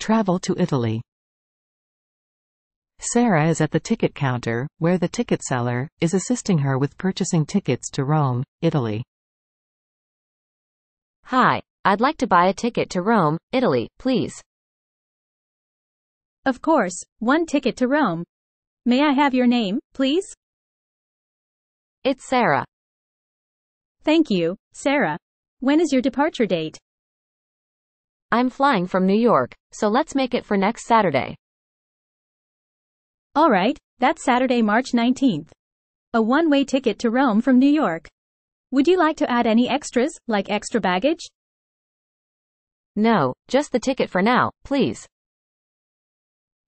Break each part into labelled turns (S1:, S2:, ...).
S1: Travel to Italy. Sarah is at the ticket counter, where the ticket seller is assisting her with purchasing tickets to Rome, Italy.
S2: Hi, I'd like to buy a ticket to Rome, Italy, please.
S3: Of course, one ticket to Rome. May I have your name, please?
S2: It's Sarah.
S3: Thank you, Sarah. When is your departure date?
S2: I'm flying from New York, so let's make it for next Saturday.
S3: All right, that's Saturday, March 19th. A one-way ticket to Rome from New York. Would you like to add any extras, like extra baggage?
S2: No, just the ticket for now, please.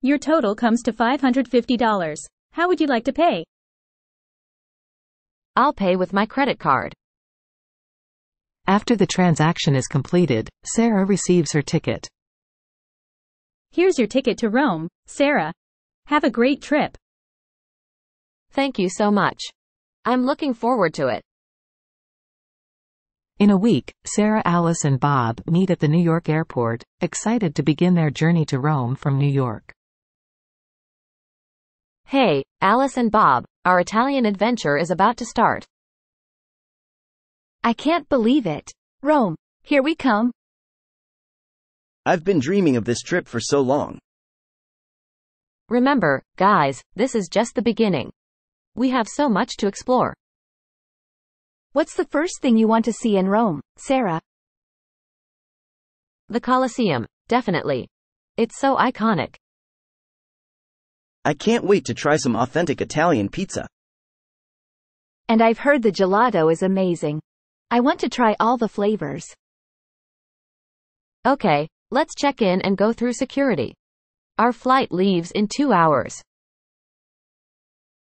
S3: Your total comes to $550. How would you like to pay?
S2: I'll pay with my credit card.
S1: After the transaction is completed, Sarah receives her ticket.
S3: Here's your ticket to Rome, Sarah. Have a great trip.
S2: Thank you so much. I'm looking forward to it.
S1: In a week, Sarah, Alice and Bob meet at the New York airport, excited to begin their journey to Rome from New York.
S2: Hey, Alice and Bob, our Italian adventure is about to start.
S4: I can't believe it. Rome, here we come.
S5: I've been dreaming of this trip for so long.
S2: Remember, guys, this is just the beginning. We have so much to explore.
S4: What's the first thing you want to see in Rome, Sarah?
S2: The Colosseum, definitely. It's so iconic.
S5: I can't wait to try some authentic Italian pizza.
S4: And I've heard the gelato is amazing. I want to try all the flavors.
S2: Okay, let's check in and go through security. Our flight leaves in two hours.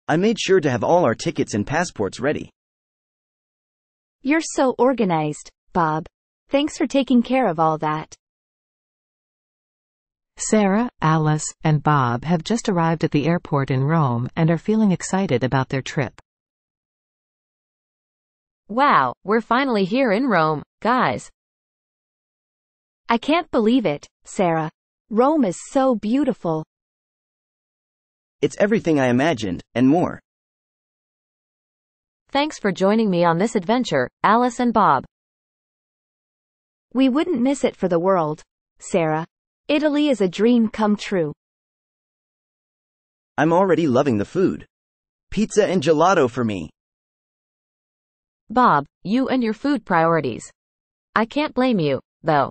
S5: I made sure to have all our tickets and passports ready.
S4: You're so organized, Bob. Thanks for taking care of all that.
S1: Sarah, Alice, and Bob have just arrived at the airport in Rome and are feeling excited about their trip.
S2: Wow, we're finally here in Rome, guys.
S4: I can't believe it, Sarah. Rome is so beautiful.
S5: It's everything I imagined, and more.
S2: Thanks for joining me on this adventure, Alice and Bob.
S4: We wouldn't miss it for the world, Sarah. Italy is a dream come true.
S5: I'm already loving the food. Pizza and gelato for me.
S2: Bob, you and your food priorities. I can't blame you, though.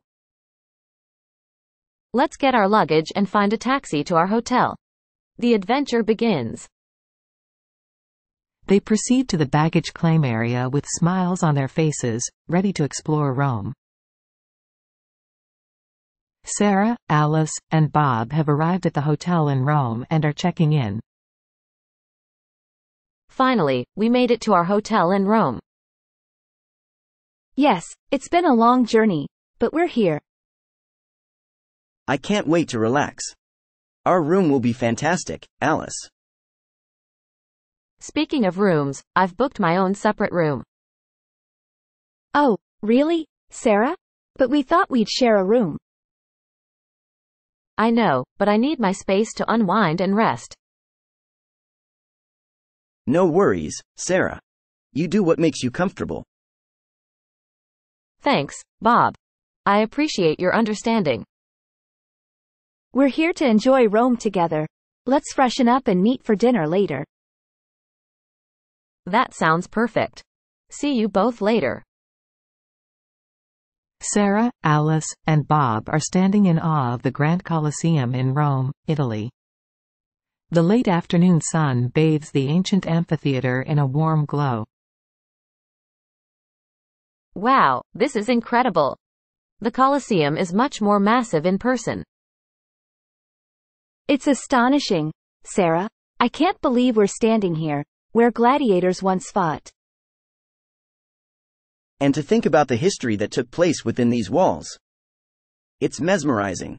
S2: Let's get our luggage and find a taxi to our hotel. The adventure begins.
S1: They proceed to the baggage claim area with smiles on their faces, ready to explore Rome. Sarah, Alice, and Bob have arrived at the hotel in Rome and are checking in.
S2: Finally, we made it to our hotel in Rome.
S4: Yes, it's been a long journey, but we're here.
S5: I can't wait to relax. Our room will be fantastic, Alice.
S2: Speaking of rooms, I've booked my own separate room.
S4: Oh, really, Sarah? But we thought we'd share a room.
S2: I know, but I need my space to unwind and rest.
S5: No worries, Sarah. You do what makes you comfortable.
S2: Thanks, Bob. I appreciate your understanding.
S4: We're here to enjoy Rome together. Let's freshen up and meet for dinner later.
S2: That sounds perfect. See you both later.
S1: Sarah, Alice, and Bob are standing in awe of the Grand Colosseum in Rome, Italy. The late afternoon sun bathes the ancient amphitheater in a warm glow.
S2: Wow, this is incredible. The Colosseum is much more massive in person.
S4: It's astonishing, Sarah. I can't believe we're standing here, where gladiators once fought.
S5: And to think about the history that took place within these walls. It's mesmerizing.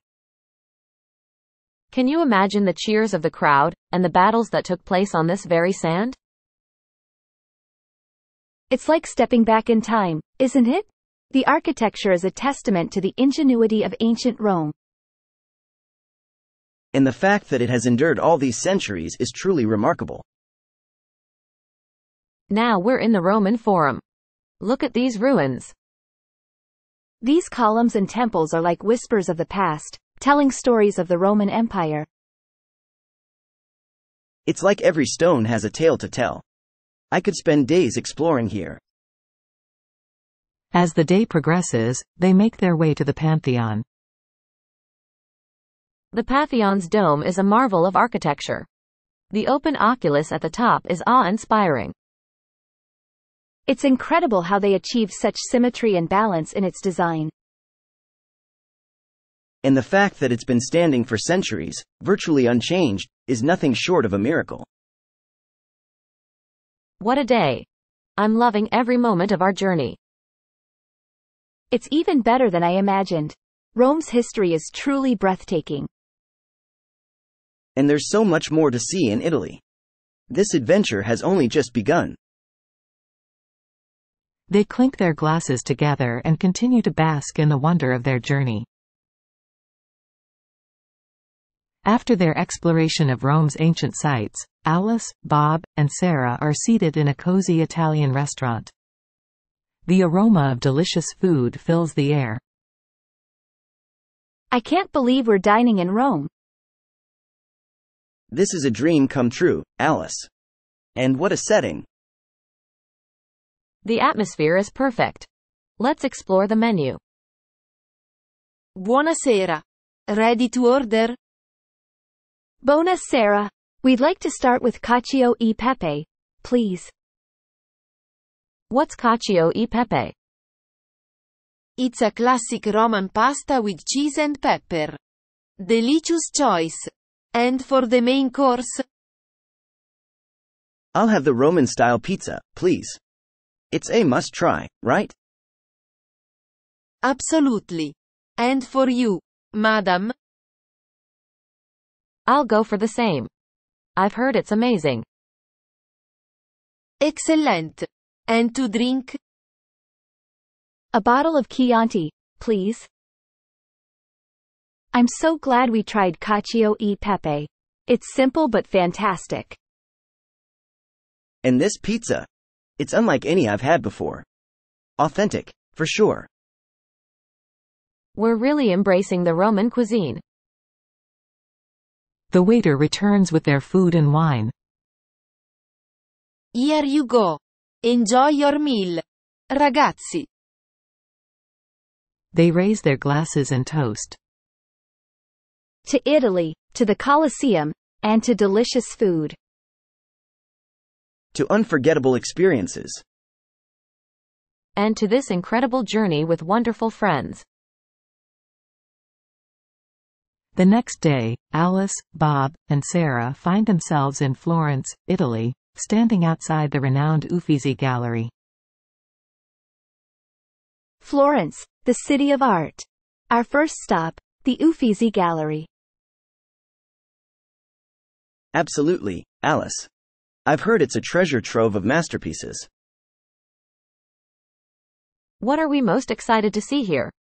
S2: Can you imagine the cheers of the crowd, and the battles that took place on this very sand?
S4: It's like stepping back in time, isn't it? The architecture is a testament to the ingenuity of ancient Rome.
S5: And the fact that it has endured all these centuries is truly remarkable.
S2: Now we're in the Roman Forum. Look at these ruins.
S4: These columns and temples are like whispers of the past, telling stories of the Roman Empire.
S5: It's like every stone has a tale to tell. I could spend days exploring here.
S1: As the day progresses, they make their way to the Pantheon.
S2: The Pantheon's dome is a marvel of architecture. The open oculus at the top is awe-inspiring.
S4: It's incredible how they achieved such symmetry and balance in its design.
S5: And the fact that it's been standing for centuries, virtually unchanged, is nothing short of a miracle.
S2: What a day. I'm loving every moment of our journey.
S4: It's even better than I imagined. Rome's history is truly breathtaking.
S5: And there's so much more to see in Italy. This adventure has only just begun.
S1: They clink their glasses together and continue to bask in the wonder of their journey. After their exploration of Rome's ancient sites, Alice, Bob, and Sarah are seated in a cozy Italian restaurant. The aroma of delicious food fills the air.
S4: I can't believe we're dining in Rome.
S5: This is a dream come true, Alice. And what a setting.
S2: The atmosphere is perfect. Let's explore the menu.
S6: Buonasera. Ready to order?
S4: Buonasera. We'd like to start with cacio e pepe, please.
S2: What's cacio e pepe?
S6: It's a classic Roman pasta with cheese and pepper. Delicious choice. And for the main course?
S5: I'll have the Roman style pizza, please. It's a must try, right?
S6: Absolutely. And for you, madam?
S2: I'll go for the same. I've heard it's amazing.
S6: Excellent. And to drink?
S4: A bottle of Chianti, please. I'm so glad we tried cacio e pepe. It's simple but fantastic.
S5: And this pizza, it's unlike any I've had before. Authentic, for sure.
S2: We're really embracing the Roman cuisine.
S1: The waiter returns with their food and wine.
S6: Here you go. Enjoy your meal. Ragazzi.
S1: They raise their glasses and toast.
S4: To Italy, to the Colosseum, and to delicious food.
S5: To unforgettable experiences.
S2: And to this incredible journey with wonderful friends.
S1: The next day, Alice, Bob, and Sarah find themselves in Florence, Italy, standing outside the renowned Uffizi Gallery.
S4: Florence, the city of art. Our first stop, the Uffizi Gallery.
S5: Absolutely, Alice. I've heard it's a treasure trove of masterpieces.
S2: What are we most excited to see here?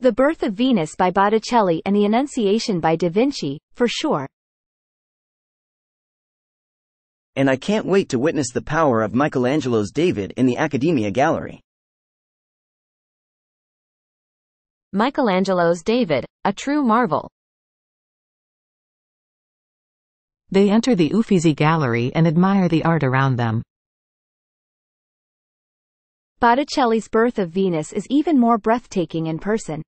S4: The Birth of Venus by Botticelli and the Annunciation by Da Vinci, for sure.
S5: And I can't wait to witness the power of Michelangelo's David in the Accademia Gallery.
S2: Michelangelo's David, a true marvel.
S1: They enter the Uffizi Gallery and admire the art around them.
S4: Botticelli's Birth of Venus is even more breathtaking in person.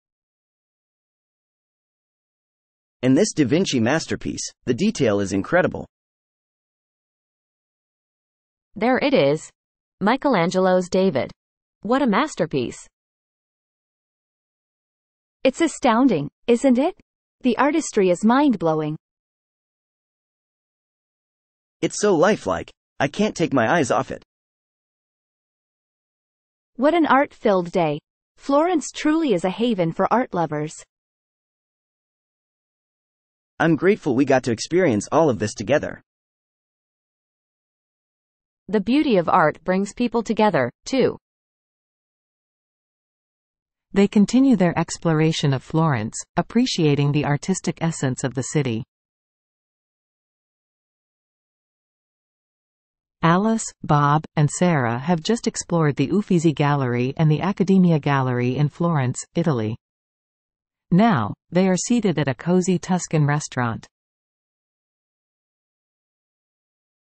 S5: In this Da Vinci masterpiece, the detail is incredible.
S2: There it is. Michelangelo's David. What a masterpiece.
S4: It's astounding, isn't it? The artistry is mind-blowing.
S5: It's so lifelike, I can't take my eyes off it.
S4: What an art-filled day. Florence truly is a haven for art lovers.
S5: I'm grateful we got to experience all of this together.
S2: The beauty of art brings people together, too.
S1: They continue their exploration of Florence, appreciating the artistic essence of the city. Alice, Bob, and Sarah have just explored the Uffizi Gallery and the Accademia Gallery in Florence, Italy. Now, they are seated at a cozy Tuscan restaurant.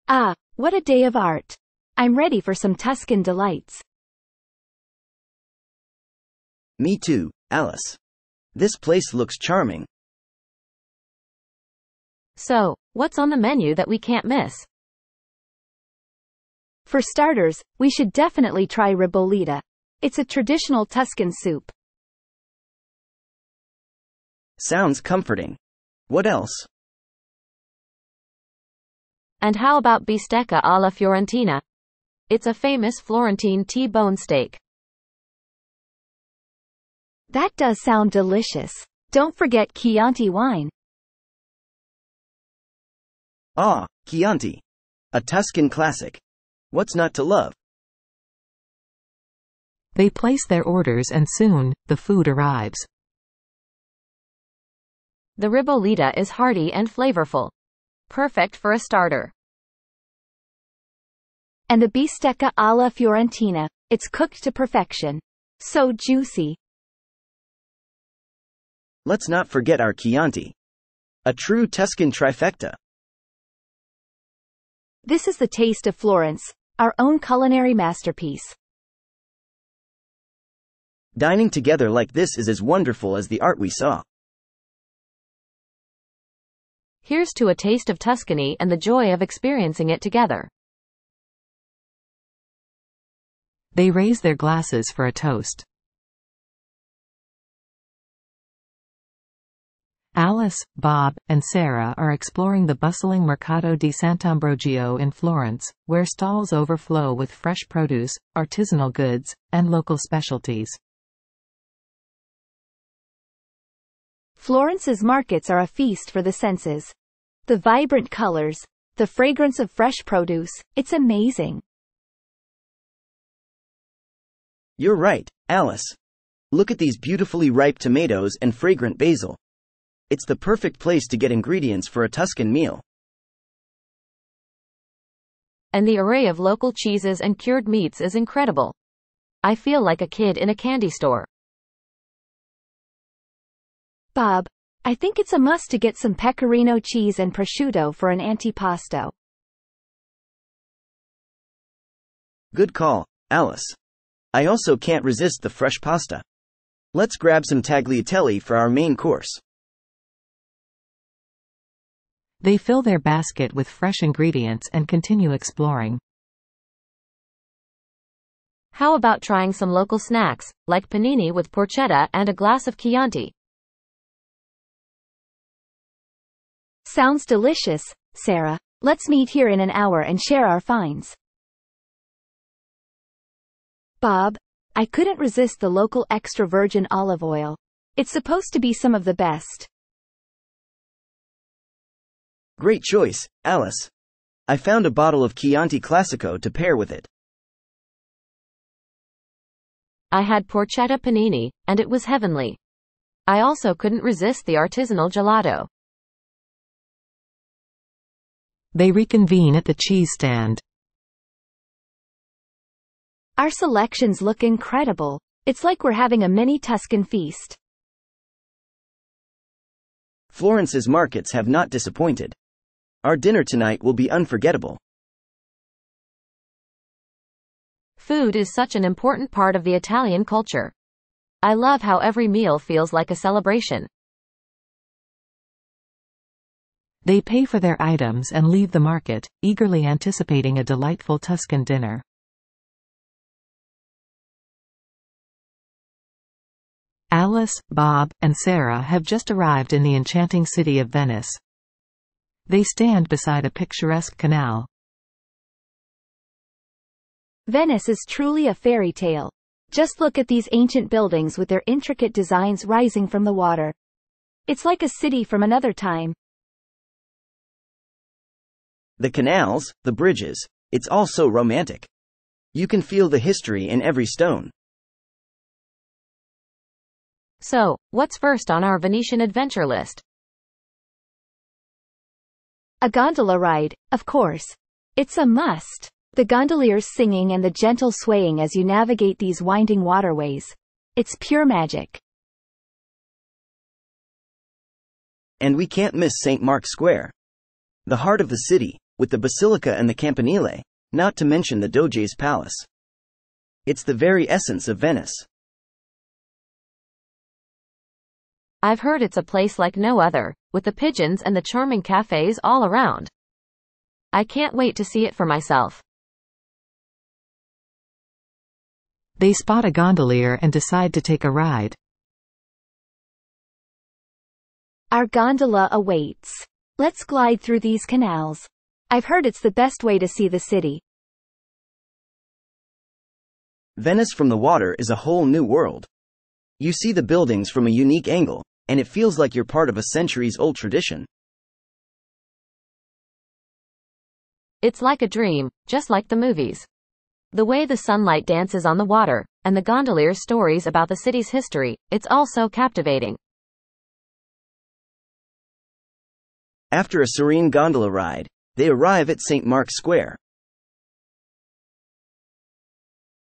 S4: Ah, what a day of art. I'm ready for some Tuscan delights.
S5: Me too, Alice. This place looks charming.
S2: So, what's on the menu that we can't miss?
S4: For starters, we should definitely try ribollita. It's a traditional Tuscan soup.
S5: Sounds comforting. What else?
S2: And how about bistecca alla fiorentina? It's a famous Florentine T-bone steak.
S4: That does sound delicious. Don't forget Chianti wine.
S5: Ah, Chianti. A Tuscan classic. What's not to love?
S1: They place their orders and soon, the food arrives.
S2: The ribollita is hearty and flavorful. Perfect for a starter.
S4: And the bistecca alla fiorentina. It's cooked to perfection. So juicy.
S5: Let's not forget our Chianti. A true Tuscan trifecta.
S4: This is the taste of Florence, our own culinary masterpiece.
S5: Dining together like this is as wonderful as the art we saw.
S2: Here's to a taste of Tuscany and the joy of experiencing it together.
S1: They raise their glasses for a toast. Alice, Bob, and Sarah are exploring the bustling Mercato di Sant'Ambrogio in Florence, where stalls overflow with fresh produce, artisanal goods, and local specialties.
S4: Florence's markets are a feast for the senses. The vibrant colors, the fragrance of fresh produce, it's amazing.
S5: You're right, Alice. Look at these beautifully ripe tomatoes and fragrant basil. It's the perfect place to get ingredients for a Tuscan meal.
S2: And the array of local cheeses and cured meats is incredible. I feel like a kid in a candy store.
S4: Bob, I think it's a must to get some pecorino cheese and prosciutto for an antipasto.
S5: Good call, Alice. I also can't resist the fresh pasta. Let's grab some tagliatelle for our main course.
S1: They fill their basket with fresh ingredients and continue exploring.
S2: How about trying some local snacks, like panini with porchetta and a glass of Chianti?
S4: Sounds delicious, Sarah. Let's meet here in an hour and share our finds. Bob, I couldn't resist the local extra virgin olive oil. It's supposed to be some of the best.
S5: Great choice, Alice. I found a bottle of Chianti Classico to pair with it.
S2: I had porchetta panini, and it was heavenly. I also couldn't resist the artisanal gelato.
S1: They reconvene at the cheese stand.
S4: Our selections look incredible. It's like we're having a mini Tuscan feast.
S5: Florence's markets have not disappointed. Our dinner tonight will be unforgettable.
S2: Food is such an important part of the Italian culture. I love how every meal feels like a celebration.
S1: They pay for their items and leave the market, eagerly anticipating a delightful Tuscan dinner. Alice, Bob, and Sarah have just arrived in the enchanting city of Venice. They stand beside a picturesque canal.
S4: Venice is truly a fairy tale. Just look at these ancient buildings with their intricate designs rising from the water. It's like a city from another time.
S5: The canals, the bridges, it's all so romantic. You can feel the history in every stone.
S2: So, what's first on our Venetian adventure list?
S4: A gondola ride, of course. It's a must. The gondoliers singing and the gentle swaying as you navigate these winding waterways. It's pure magic.
S5: And we can't miss St. Mark's Square. The heart of the city, with the Basilica and the Campanile, not to mention the Doge's Palace. It's the very essence of Venice.
S2: I've heard it's a place like no other, with the pigeons and the charming cafes all around. I can't wait to see it for myself.
S1: They spot a gondolier and decide to take a ride.
S4: Our gondola awaits. Let's glide through these canals. I've heard it's the best way to see the city.
S5: Venice from the water is a whole new world. You see the buildings from a unique angle, and it feels like you're part of a centuries old tradition.
S2: It's like a dream, just like the movies. The way the sunlight dances on the water, and the gondolier's stories about the city's history, it's all so captivating.
S5: After a serene gondola ride, they arrive at St. Mark's Square.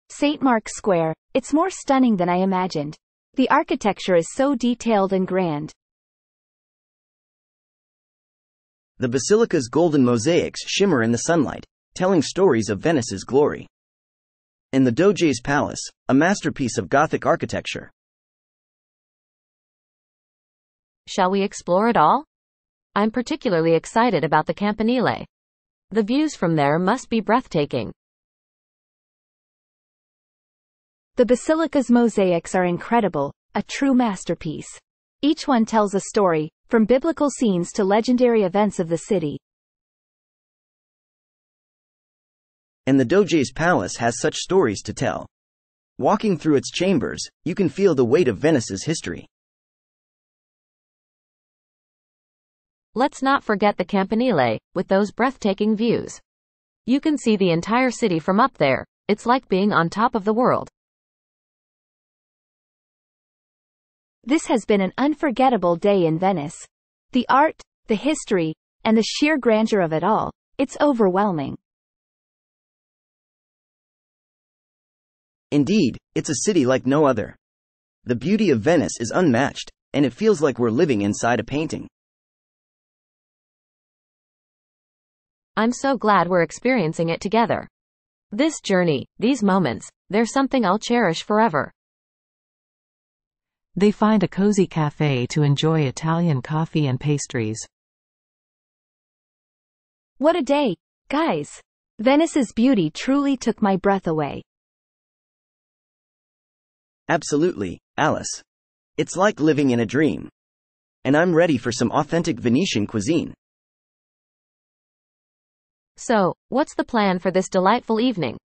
S4: St. Mark's Square, it's more stunning than I imagined. The architecture is so detailed and grand.
S5: The basilica's golden mosaics shimmer in the sunlight, telling stories of Venice's glory. And the Doge's Palace, a masterpiece of Gothic architecture.
S2: Shall we explore it all? I'm particularly excited about the Campanile. The views from there must be breathtaking.
S4: The basilica's mosaics are incredible, a true masterpiece. Each one tells a story, from biblical scenes to legendary events of the city.
S5: And the Doge's Palace has such stories to tell. Walking through its chambers, you can feel the weight of Venice's history.
S2: Let's not forget the Campanile, with those breathtaking views. You can see the entire city from up there. It's like being on top of the world.
S4: This has been an unforgettable day in Venice. The art, the history, and the sheer grandeur of it all, it's overwhelming.
S5: Indeed, it's a city like no other. The beauty of Venice is unmatched, and it feels like we're living inside a painting.
S2: I'm so glad we're experiencing it together. This journey, these moments, they're something I'll cherish forever.
S1: They find a cozy cafe to enjoy Italian coffee and pastries.
S4: What a day, guys! Venice's beauty truly took my breath away.
S5: Absolutely, Alice. It's like living in a dream. And I'm ready for some authentic Venetian cuisine.
S2: So, what's the plan for this delightful evening?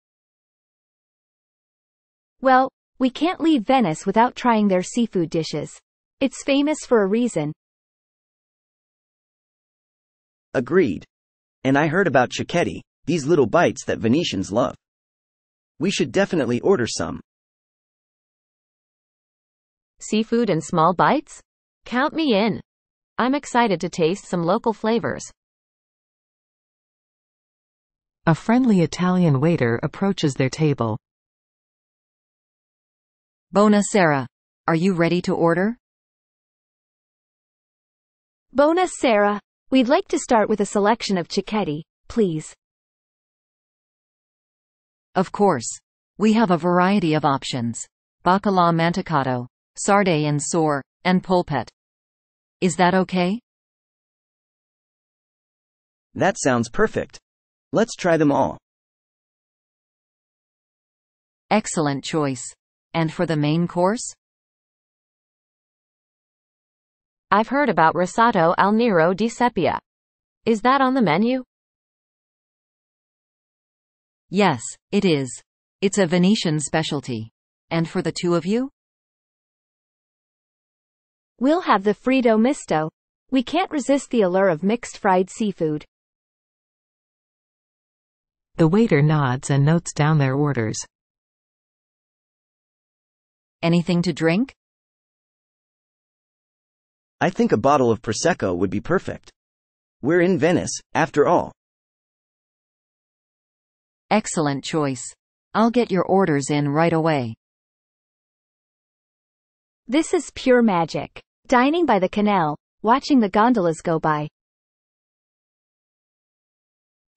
S4: Well, we can't leave Venice without trying their seafood dishes. It's famous for a reason.
S5: Agreed. And I heard about cicchetti, these little bites that Venetians love. We should definitely order some.
S2: Seafood and small bites? Count me in. I'm excited to taste some local flavors.
S1: A friendly Italian waiter approaches their table.
S7: Buonasera. Are you ready to order?
S4: Buonasera. We'd like to start with a selection of cicchetti, please.
S7: Of course. We have a variety of options. Baccalà mantecato, sarde and saor, and polpette. Is that okay?
S5: That sounds perfect. Let's try them all.
S7: Excellent choice. And for the main course?
S2: I've heard about risotto al nero di seppia. Is that on the menu?
S7: Yes, it is. It's a Venetian specialty. And for the two of you?
S4: We'll have the fritto misto. We can't resist the allure of mixed fried seafood.
S1: The waiter nods and notes down their orders.
S7: Anything to drink?
S5: I think a bottle of Prosecco would be perfect. We're in Venice, after all.
S7: Excellent choice. I'll get your orders in right away.
S4: This is pure magic. Dining by the canal, watching the gondolas go by.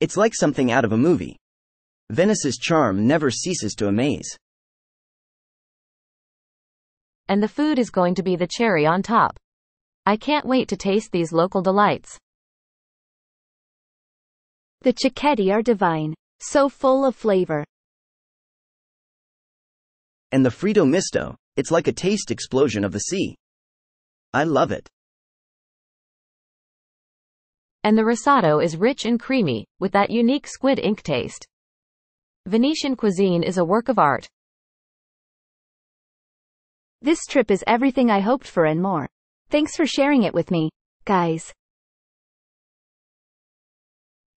S5: It's like something out of a movie. Venice's charm never ceases to amaze.
S2: And the food is going to be the cherry on top. I can't wait to taste these local delights.
S4: The cicchetti are divine. So full of flavor.
S5: And the Fritto Misto, it's like a taste explosion of the sea. I love it.
S2: And the risotto is rich and creamy, with that unique squid ink taste. Venetian cuisine is a work of art.
S4: This trip is everything I hoped for and more. Thanks for sharing it with me, guys.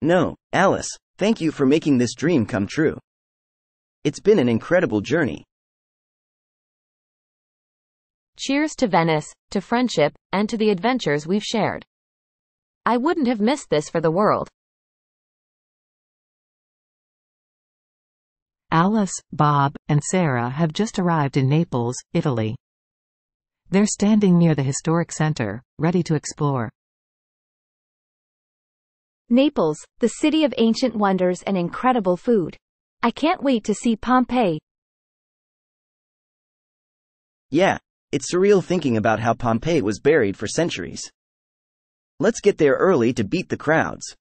S5: No, Alice, thank you for making this dream come true. It's been an incredible journey.
S2: Cheers to Venice, to friendship, and to the adventures we've shared. I wouldn't have missed this for the world.
S1: Alice, Bob, and Sarah have just arrived in Naples, Italy. They're standing near the historic center, ready to explore.
S4: Naples, the city of ancient wonders and incredible food. I can't wait to see Pompeii.
S5: Yeah, it's surreal thinking about how Pompeii was buried for centuries. Let's get there early to beat the crowds.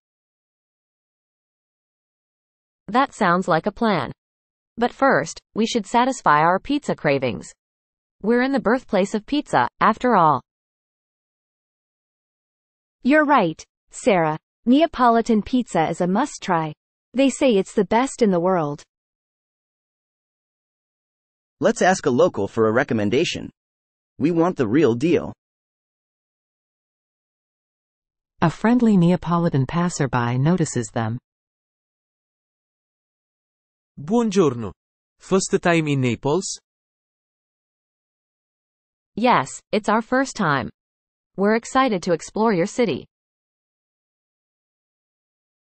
S2: That sounds like a plan. But first, we should satisfy our pizza cravings. We're in the birthplace of pizza, after all.
S4: You're right, Sarah. Neapolitan pizza is a must-try. They say it's the best in the world.
S5: Let's ask a local for a recommendation. We want the real deal.
S1: A friendly Neapolitan passerby notices them.
S8: Buongiorno. First time in Naples?
S2: Yes, it's our first time. We're excited to explore your city.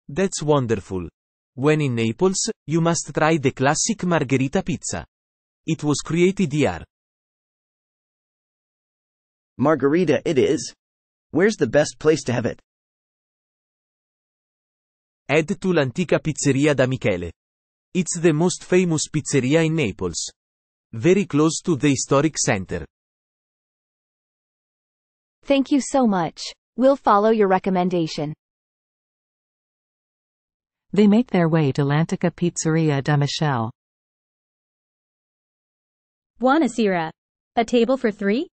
S8: That's wonderful. When in Naples, you must try the classic margherita pizza. It was created here.
S5: Margherita it is. Where's the best place to have it?
S8: Head to l'antica pizzeria da Michele. It's the most famous pizzeria in Naples. Very close to the historic center.
S4: Thank you so much. We'll follow your recommendation.
S1: They make their way to L'Antica Pizzeria da Michele.
S3: Buonasera. A table for three?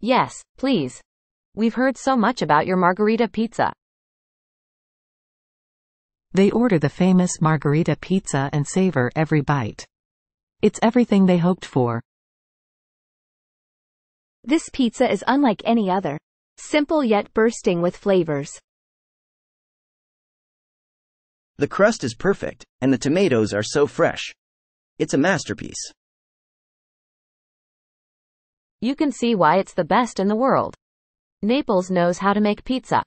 S2: Yes, please. We've heard so much about your margherita pizza.
S1: They order the famous margherita pizza and savor every bite. It's everything they hoped for.
S4: This pizza is unlike any other. Simple yet bursting with flavors.
S5: The crust is perfect, and the tomatoes are so fresh. It's a masterpiece.
S2: You can see why it's the best in the world. Naples knows how to make pizza.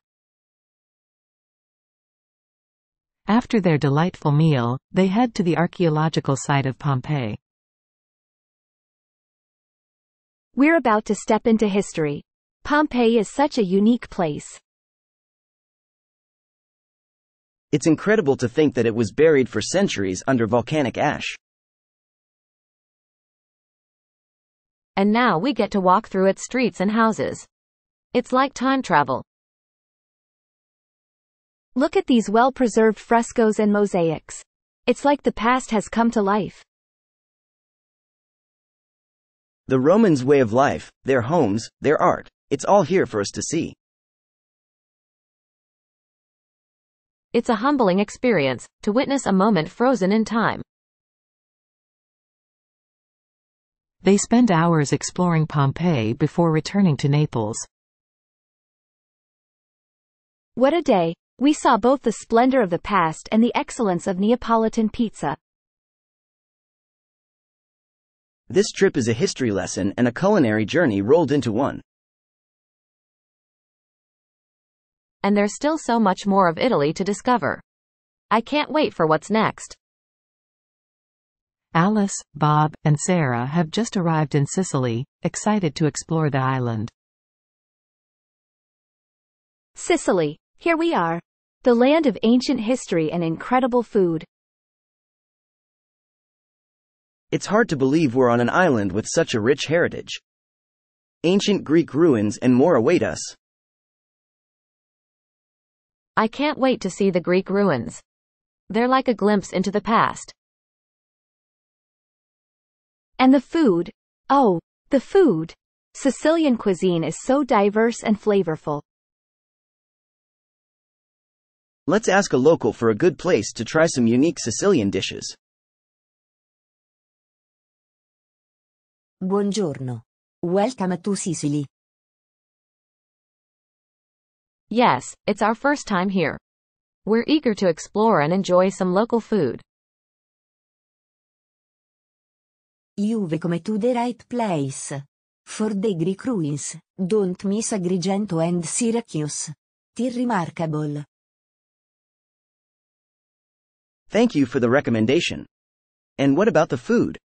S1: After their delightful meal, they head to the archaeological site of Pompeii.
S4: We're about to step into history. Pompeii is such a unique place.
S5: It's incredible to think that it was buried for centuries under volcanic ash.
S2: And now we get to walk through its streets and houses. It's like time travel.
S4: Look at these well-preserved frescoes and mosaics. It's like the past has come to life.
S5: The Romans' way of life, their homes, their art, it's all here for us to see.
S2: It's a humbling experience to witness a moment frozen in time.
S1: They spend hours exploring Pompeii before returning to Naples.
S4: What a day! We saw both the splendor of the past and the excellence of Neapolitan pizza.
S5: This trip is a history lesson and a culinary journey rolled into one.
S2: And there's still so much more of Italy to discover. I can't wait for what's next.
S1: Alice, Bob, and Sarah have just arrived in Sicily, excited to explore the island.
S4: Sicily. Here we are. The land of ancient history and incredible food.
S5: It's hard to believe we're on an island with such a rich heritage. Ancient Greek ruins and more await us.
S2: I can't wait to see the Greek ruins. They're like a glimpse into the past.
S4: And the food. Oh, the food. Sicilian cuisine is so diverse and flavorful.
S5: Let's ask a local for a good place to try some unique Sicilian dishes.
S9: Buongiorno. Welcome to Sicily.
S2: Yes, it's our first time here. We're eager to explore and enjoy some local food.
S9: You've come to the right place. For the Greek ruins, don't miss Agrigento and Syracuse. They're remarkable.
S5: Thank you for the recommendation. And what about the food?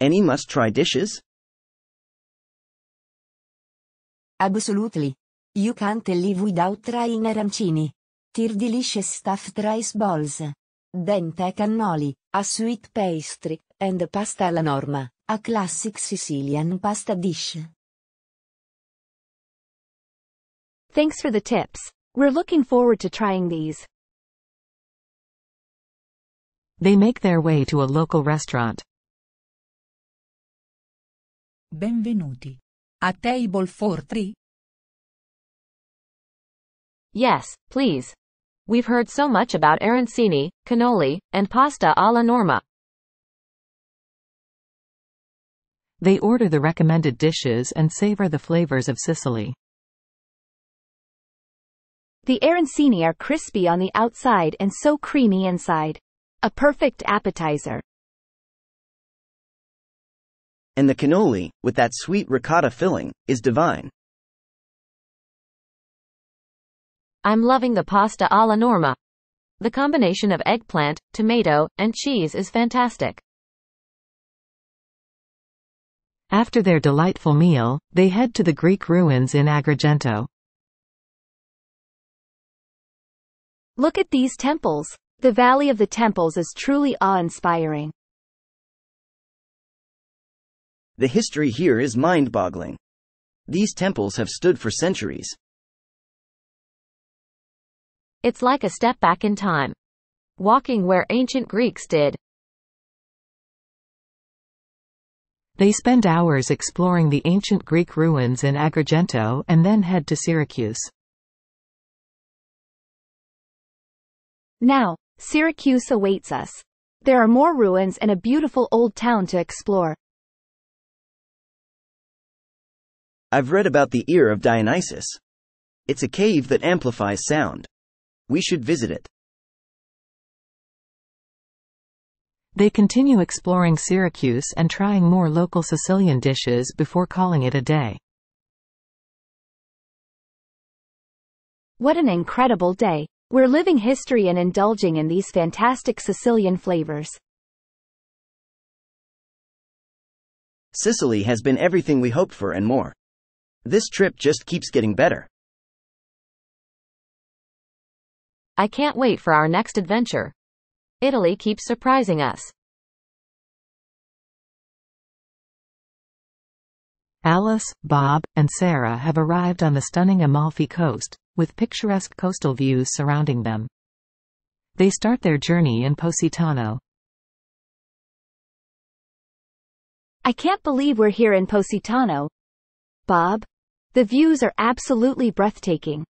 S5: Any must try dishes?
S9: Absolutely. You can't live without trying arancini. They're delicious stuffed rice balls. Dente cannoli, a sweet pastry, and pasta alla norma, a classic Sicilian pasta dish.
S4: Thanks for the tips. We're looking forward to trying these.
S1: They make their way to a local restaurant.
S10: Benvenuti. A table for three?
S2: Yes, please. We've heard so much about arancini, cannoli, and pasta alla norma.
S1: They order the recommended dishes and savor the flavors of Sicily.
S4: The arancini are crispy on the outside and so creamy inside. A perfect appetizer.
S5: And the cannoli, with that sweet ricotta filling, is divine.
S2: I'm loving the pasta alla norma. The combination of eggplant, tomato, and cheese is fantastic.
S1: After their delightful meal, they head to the Greek ruins in Agrigento.
S4: Look at these temples. The Valley of the Temples is truly awe-inspiring.
S5: The history here is mind-boggling. These temples have stood for centuries.
S2: It's like a step back in time. Walking where ancient Greeks did.
S1: They spend hours exploring the ancient Greek ruins in Agrigento and then head to Syracuse.
S4: Now, Syracuse awaits us. There are more ruins and a beautiful old town to explore.
S5: I've read about the ear of Dionysus. It's a cave that amplifies sound. We should visit it.
S1: They continue exploring Syracuse and trying more local Sicilian dishes before calling it a day.
S4: What an incredible day. We're living history and indulging in these fantastic Sicilian flavors.
S5: Sicily has been everything we hoped for and more. This trip just keeps getting better.
S2: I can't wait for our next adventure. Italy keeps surprising us.
S1: Alice, Bob, and Sarah have arrived on the stunning Amalfi Coast, with picturesque coastal views surrounding them. They start their journey in Positano.
S4: I can't believe we're here in Positano. Bob? The views are absolutely breathtaking.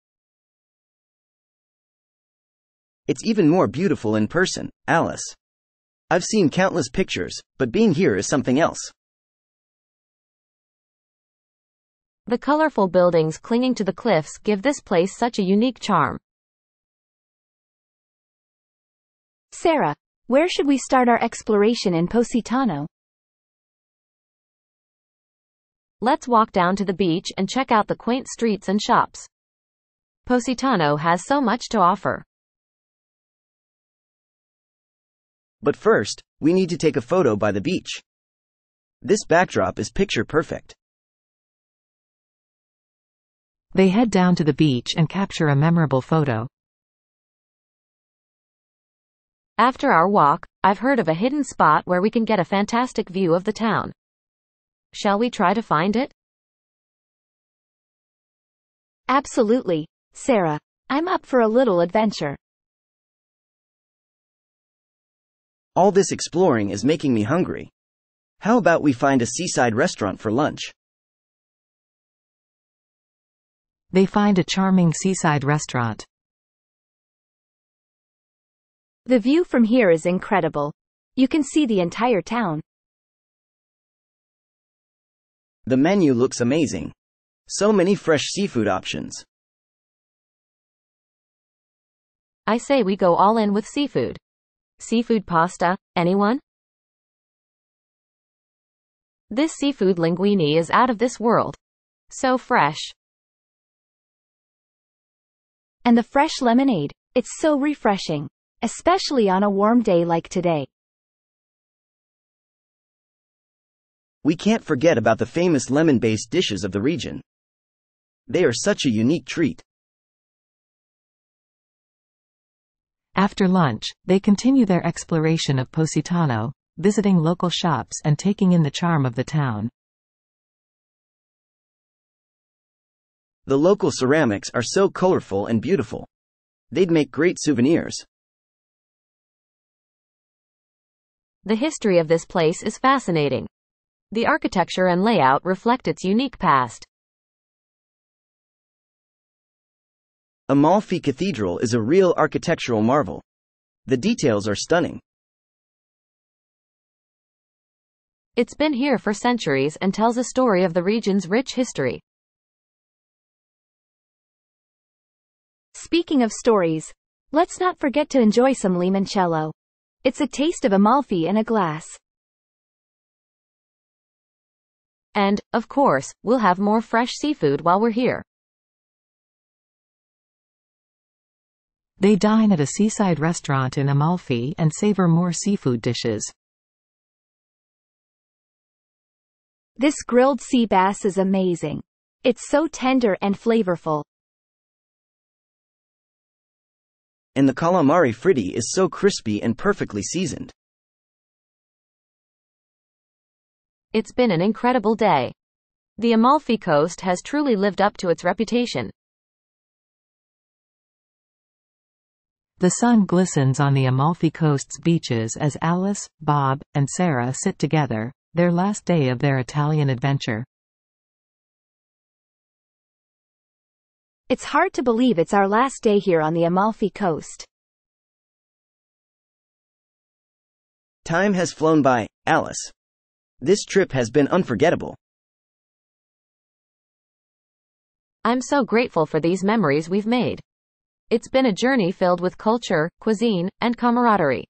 S5: It's even more beautiful in person, Alice. I've seen countless pictures, but being here is something else.
S2: The colorful buildings clinging to the cliffs give this place such a unique charm.
S4: Sarah, where should we start our exploration in Positano?
S2: let's walk down to the beach and check out the quaint streets and shops. Positano has so much to offer.
S5: But first, we need to take a photo by the beach. This backdrop is picture perfect.
S1: They head down to the beach and capture a memorable photo.
S2: After our walk, I've heard of a hidden spot where we can get a fantastic view of the town. Shall we try to find it?
S4: Absolutely, Sarah. I'm up for a little adventure.
S5: All this exploring is making me hungry. How about we find a seaside restaurant for lunch?
S1: They find a charming seaside restaurant.
S4: The view from here is incredible. You can see the entire town.
S5: The menu looks amazing. So many fresh seafood options.
S2: I say we go all in with seafood. Seafood pasta, anyone? This seafood linguine is out of this world. So fresh.
S4: And the fresh lemonade. It's so refreshing. Especially on a warm day like today.
S5: We can't forget about the famous lemon based dishes of the region. They are such a unique treat.
S1: After lunch, they continue their exploration of Positano, visiting local shops and taking in the charm of the town.
S5: The local ceramics are so colorful and beautiful. They'd make great souvenirs.
S2: The history of this place is fascinating. The architecture and layout reflect its unique past.
S5: Amalfi Cathedral is a real architectural marvel. The details are stunning.
S2: It's been here for centuries and tells a story of the region's rich history.
S4: Speaking of stories, let's not forget to enjoy some limoncello. It's a taste of Amalfi in a glass.
S2: And, of course, we'll have more fresh seafood while we're here.
S1: They dine at a seaside restaurant in Amalfi and savor more seafood dishes.
S4: This grilled sea bass is amazing. It's so tender and flavorful.
S5: And the calamari fritti is so crispy and perfectly seasoned.
S2: It's been an incredible day. The Amalfi Coast has truly lived up to its reputation.
S1: The sun glistens on the Amalfi Coast's beaches as Alice, Bob, and Sarah sit together, their last day of their Italian adventure.
S4: It's hard to believe it's our last day here on the Amalfi Coast.
S5: Time has flown by, Alice. This trip has been unforgettable.
S2: I'm so grateful for these memories we've made. It's been a journey filled with culture, cuisine, and camaraderie.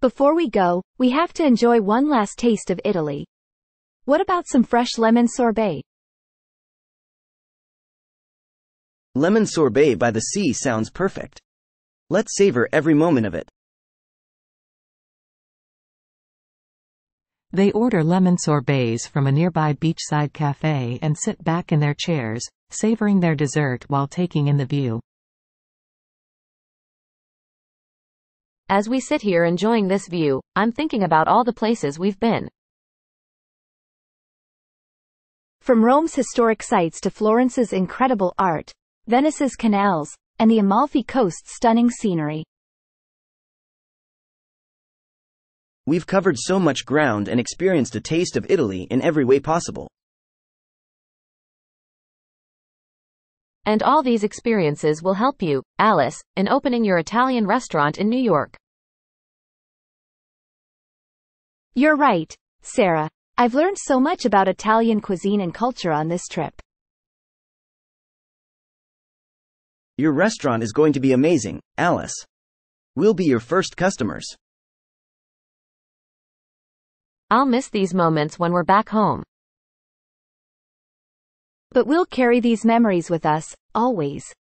S4: Before we go, we have to enjoy one last taste of Italy. What about some fresh lemon sorbet?
S5: Lemon sorbet by the sea sounds perfect. Let's savor every moment of it.
S1: They order lemon sorbets from a nearby beachside cafe and sit back in their chairs, savoring their dessert while taking in the view.
S2: As we sit here enjoying this view, I'm thinking about all the places we've been.
S4: From Rome's historic sites to Florence's incredible art, Venice's canals, and the Amalfi Coast's stunning scenery.
S5: We've covered so much ground and experienced a taste of Italy in every way possible.
S2: And all these experiences will help you, Alice, in opening your Italian restaurant in New York.
S4: You're right, Sarah. I've learned so much about Italian cuisine and culture on this trip.
S5: Your restaurant is going to be amazing, Alice. We'll be your first customers.
S2: I'll miss these moments when we're back home.
S4: But we'll carry these memories with us, always.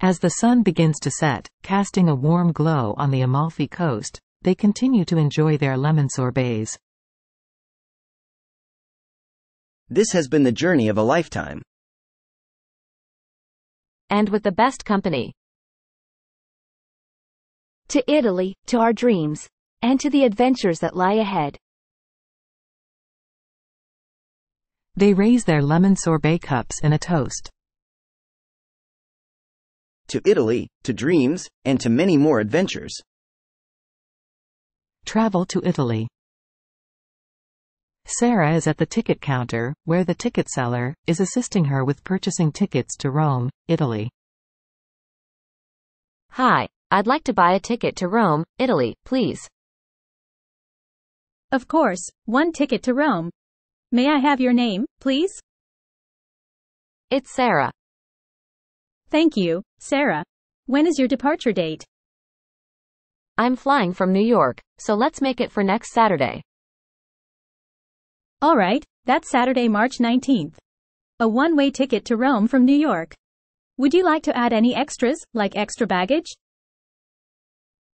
S1: As the sun begins to set, casting a warm glow on the Amalfi coast, they continue to enjoy their lemon sorbets.
S5: This has been the journey of a lifetime.
S2: And with the best company.
S4: To Italy, to our dreams, and to the adventures that lie ahead.
S1: They raise their lemon sorbet cups in a toast.
S5: To Italy, to dreams, and to many more adventures.
S1: Travel to Italy. Sarah is at the ticket counter, where the ticket seller is assisting her with purchasing tickets to Rome, Italy.
S2: Hi, I'd like to buy a ticket to Rome, Italy, please.
S3: Of course, one ticket to Rome. May I have your name, please?
S2: It's Sarah.
S3: Thank you, Sarah. When is your departure date?
S2: I'm flying from New York, so let's make it for next Saturday.
S3: All right, that's Saturday, March 19th. A one-way ticket to Rome from New York. Would you like to add any extras, like extra baggage?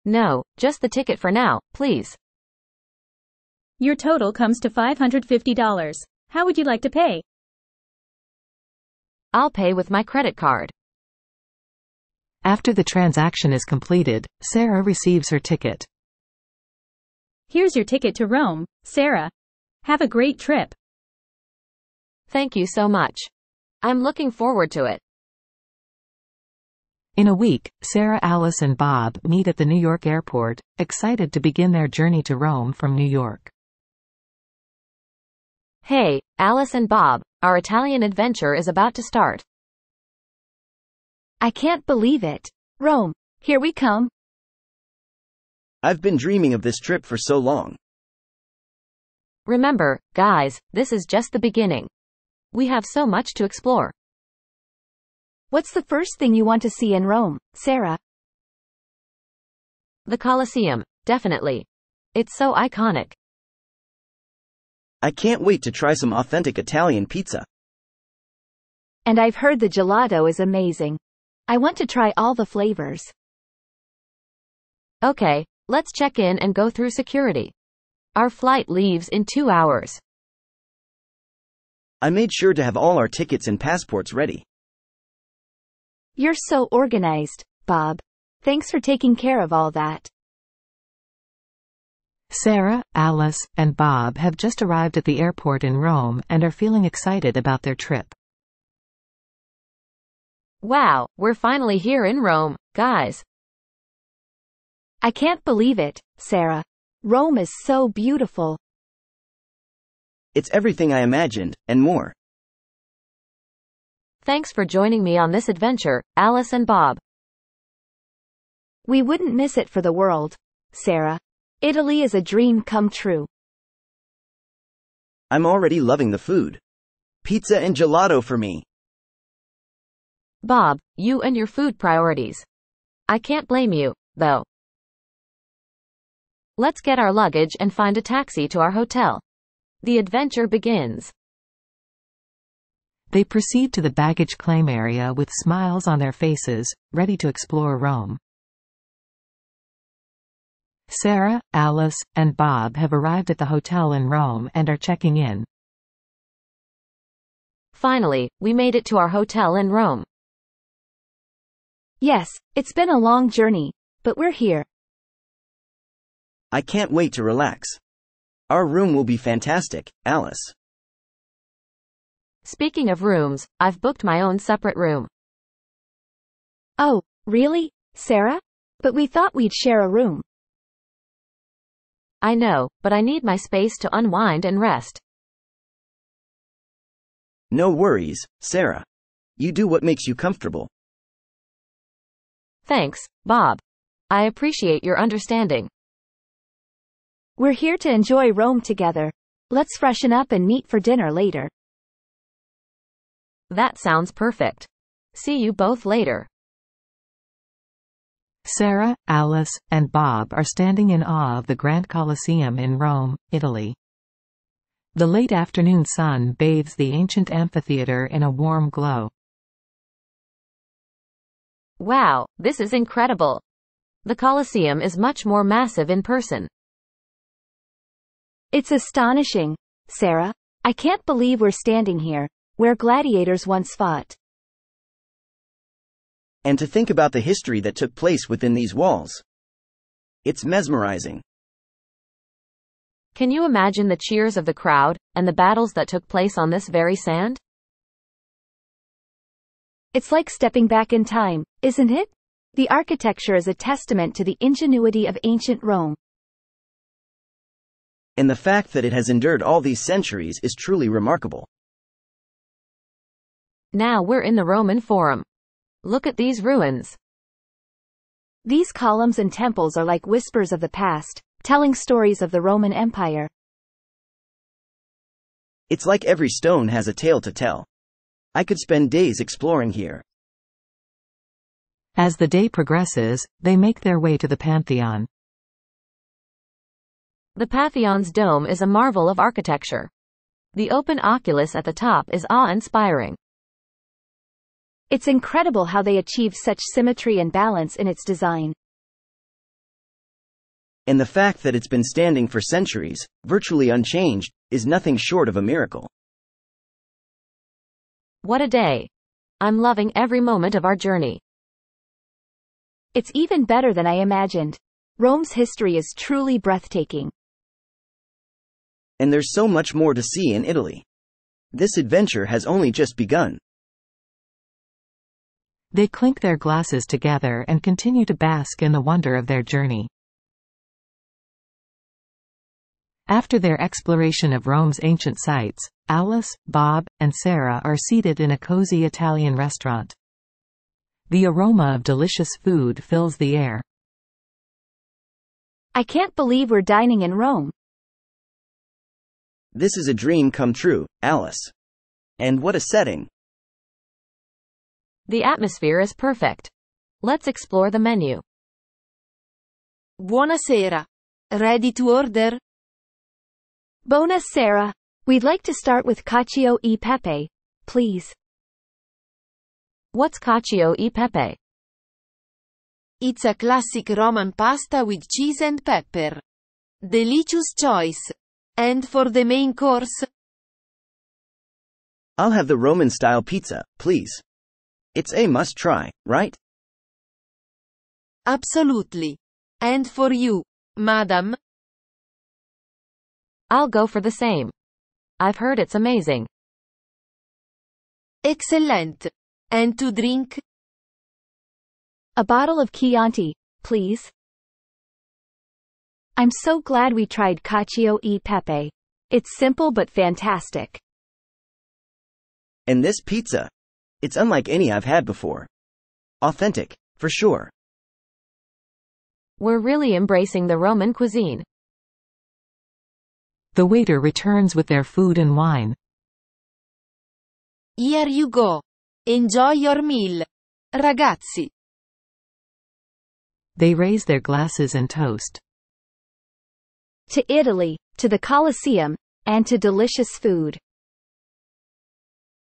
S2: No, just the ticket for now, please.
S3: Your total comes to $550. How would you like to pay?
S2: I'll pay with my credit card.
S1: After the transaction is completed, Sarah receives her ticket.
S3: Here's your ticket to Rome, Sarah. Have a great trip.
S2: Thank you so much. I'm looking forward to it.
S1: In a week, Sarah, Alice and Bob meet at the New York airport, excited to begin their journey to Rome from New York.
S2: Hey, Alice and Bob, our Italian adventure is about to start.
S4: I can't believe it. Rome, here we come.
S5: I've been dreaming of this trip for so long.
S2: Remember, guys, this is just the beginning. We have so much to explore.
S4: What's the first thing you want to see in Rome, Sarah?
S2: The Colosseum, definitely. It's so iconic.
S5: I can't wait to try some authentic Italian pizza.
S4: And I've heard the gelato is amazing. I want to try all the flavors.
S2: Okay, let's check in and go through security. Our flight leaves in two hours.
S5: I made sure to have all our tickets and passports ready.
S4: You're so organized, Bob. Thanks for taking care of all that.
S1: Sarah, Alice, and Bob have just arrived at the airport in Rome and are feeling excited about their trip.
S2: Wow, we're finally here in Rome, guys.
S4: I can't believe it, Sarah. Rome is so beautiful.
S5: It's everything I imagined, and more.
S2: Thanks for joining me on this adventure, Alice and Bob.
S4: We wouldn't miss it for the world, Sarah. Italy is a dream come true.
S5: I'm already loving the food. Pizza and gelato for me.
S2: Bob, you and your food priorities. I can't blame you, though. Let's get our luggage and find a taxi to our hotel. The adventure begins.
S1: They proceed to the baggage claim area with smiles on their faces, ready to explore Rome. Sarah, Alice, and Bob have arrived at the hotel in Rome and are checking in.
S2: Finally, we made it to our hotel in Rome.
S4: Yes, it's been a long journey, but we're here.
S5: I can't wait to relax. Our room will be fantastic, Alice.
S2: Speaking of rooms, I've booked my own separate room.
S4: Oh, really, Sarah? But we thought we'd share a room.
S2: I know, but I need my space to unwind and rest.
S5: No worries, Sarah. You do what makes you comfortable.
S2: Thanks, Bob. I appreciate your understanding.
S4: We're here to enjoy Rome together. Let's freshen up and meet for dinner later.
S2: That sounds perfect. See you both later.
S1: Sarah, Alice, and Bob are standing in awe of the Grand Colosseum in Rome, Italy. The late afternoon sun bathes the ancient amphitheater in a warm glow.
S2: Wow, this is incredible. The Colosseum is much more massive in person.
S4: It's astonishing, Sarah. I can't believe we're standing here, where gladiators once fought.
S5: And to think about the history that took place within these walls. It's mesmerizing.
S2: Can you imagine the cheers of the crowd, and the battles that took place on this very sand?
S4: It's like stepping back in time, isn't it? The architecture is a testament to the ingenuity of ancient Rome.
S5: And the fact that it has endured all these centuries is truly remarkable.
S2: Now we're in the Roman Forum. Look at these ruins.
S4: These columns and temples are like whispers of the past, telling stories of the Roman Empire.
S5: It's like every stone has a tale to tell. I could spend days exploring here.
S1: As the day progresses, they make their way to the Pantheon.
S2: The Pantheon's dome is a marvel of architecture. The open oculus at the top is awe-inspiring.
S4: It's incredible how they achieve such symmetry and balance in its design.
S5: And the fact that it's been standing for centuries, virtually unchanged, is nothing short of a miracle.
S2: What a day. I'm loving every moment of our journey.
S4: It's even better than I imagined. Rome's history is truly breathtaking.
S5: And there's so much more to see in Italy. This adventure has only just begun.
S1: They clink their glasses together and continue to bask in the wonder of their journey. After their exploration of Rome's ancient sites, Alice, Bob, and Sarah are seated in a cozy Italian restaurant. The aroma of delicious food fills the air.
S4: I can't believe we're dining in Rome.
S5: This is a dream come true, Alice. And what a setting.
S2: The atmosphere is perfect. Let's explore the menu.
S6: Buonasera. Ready to order?
S4: Buonasera. We'd like to start with cacio e pepe, please.
S2: What's cacio e pepe?
S6: It's a classic Roman pasta with cheese and pepper. Delicious choice. And for the main course?
S5: I'll have the Roman style pizza, please. It's a must try, right?
S6: Absolutely. And for you, madam?
S2: I'll go for the same. I've heard it's amazing.
S6: Excellent. And to drink?
S4: A bottle of Chianti, please. I'm so glad we tried cacio e pepe. It's simple but fantastic.
S5: And this pizza. It's unlike any I've had before. Authentic, for sure.
S2: We're really embracing the Roman cuisine.
S1: The waiter returns with their food and wine.
S6: Here you go. Enjoy your meal. Ragazzi.
S1: They raise their glasses and toast.
S4: To Italy, to the Colosseum, and to delicious food.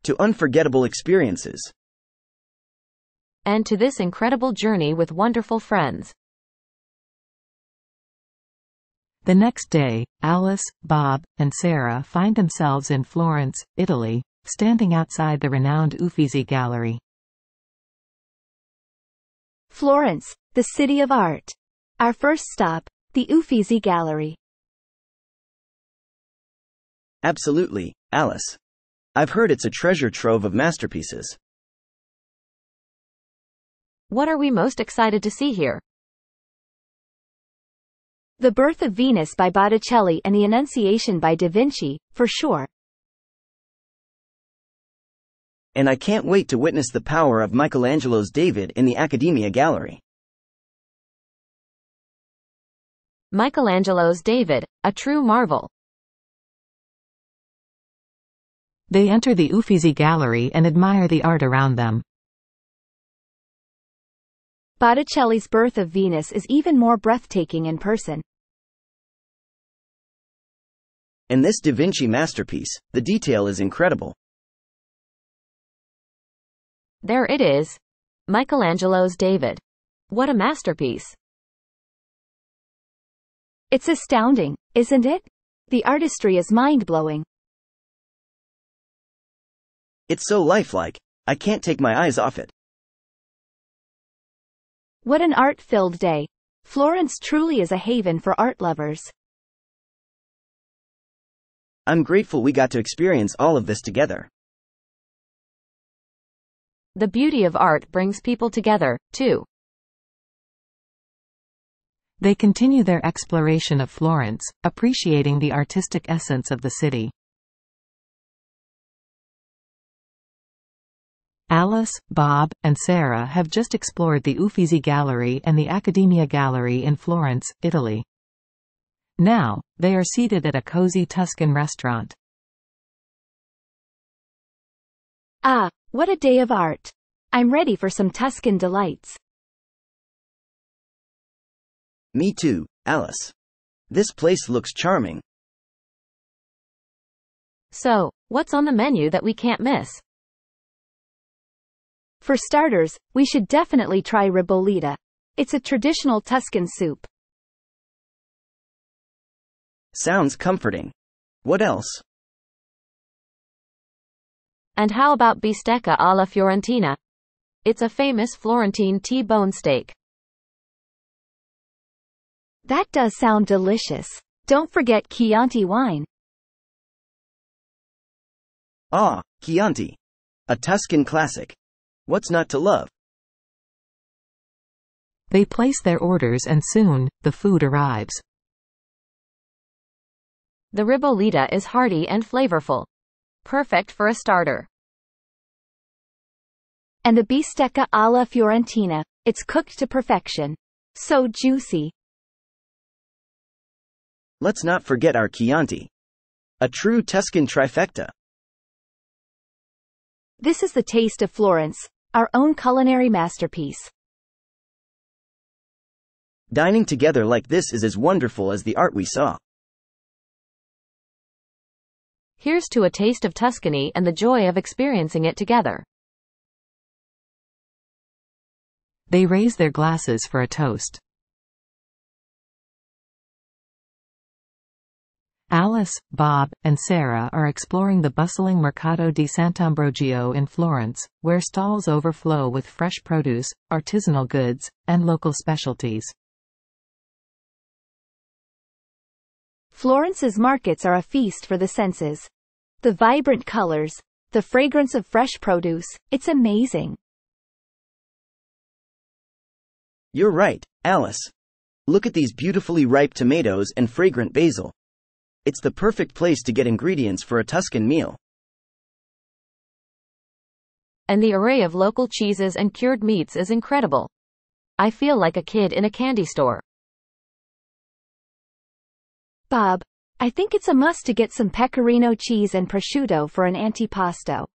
S5: To unforgettable experiences.
S2: And to this incredible journey with wonderful friends.
S1: The next day, Alice, Bob, and Sarah find themselves in Florence, Italy, standing outside the renowned Uffizi Gallery.
S4: Florence, the city of art. Our first stop, the Uffizi Gallery.
S5: Absolutely, Alice. I've heard it's a treasure trove of masterpieces.
S2: What are we most excited to see here?
S4: The Birth of Venus by Botticelli and The Annunciation by Da Vinci, for sure.
S5: And I can't wait to witness the power of Michelangelo's David in the Accademia Gallery.
S2: Michelangelo's David, a true marvel.
S1: They enter the Uffizi Gallery and admire the art around them.
S4: Botticelli's Birth of Venus is even more breathtaking in person.
S5: In this Da Vinci masterpiece, the detail is incredible.
S2: There it is. Michelangelo's David. What a masterpiece.
S4: It's astounding, isn't it? The artistry is mind-blowing.
S5: It's so lifelike, I can't take my eyes off it.
S4: What an art-filled day. Florence truly is a haven for art lovers.
S5: I'm grateful we got to experience all of this together.
S2: The beauty of art brings people together, too.
S1: They continue their exploration of Florence, appreciating the artistic essence of the city. Alice, Bob, and Sarah have just explored the Uffizi Gallery and the Accademia Gallery in Florence, Italy. Now, they are seated at a cozy Tuscan restaurant.
S4: Ah, what a day of art. I'm ready for some Tuscan delights.
S5: Me too, Alice. This place looks charming.
S2: So, what's on the menu that we can't miss?
S4: For starters, we should definitely try ribollita. It's a traditional Tuscan soup.
S5: Sounds comforting. What else?
S2: And how about bistecca alla Fiorentina? It's a famous Florentine T-bone steak.
S4: That does sound delicious. Don't forget Chianti wine.
S5: Ah, Chianti. A Tuscan classic. What's not to love?
S1: They place their orders and soon, the food arrives.
S2: The ribollita is hearty and flavorful. Perfect for a starter.
S4: And the bistecca alla Fiorentina. It's cooked to perfection. So juicy.
S5: Let's not forget our Chianti. A true Tuscan trifecta.
S4: This is the taste of Florence, our own culinary masterpiece.
S5: Dining together like this is as wonderful as the art we saw.
S2: Here's to a taste of Tuscany and the joy of experiencing it together.
S1: They raise their glasses for a toast. Alice, Bob, and Sarah are exploring the bustling Mercato di Sant'Ambrogio in Florence, where stalls overflow with fresh produce, artisanal goods, and local specialties.
S4: Florence's markets are a feast for the senses. The vibrant colors, the fragrance of fresh produce, it's amazing.
S5: You're right, Alice. Look at these beautifully ripe tomatoes and fragrant basil. It's the perfect place to get ingredients for a Tuscan meal.
S2: And the array of local cheeses and cured meats is incredible. I feel like a kid in a candy store.
S4: Bob, I think it's a must to get some pecorino cheese and prosciutto for an antipasto.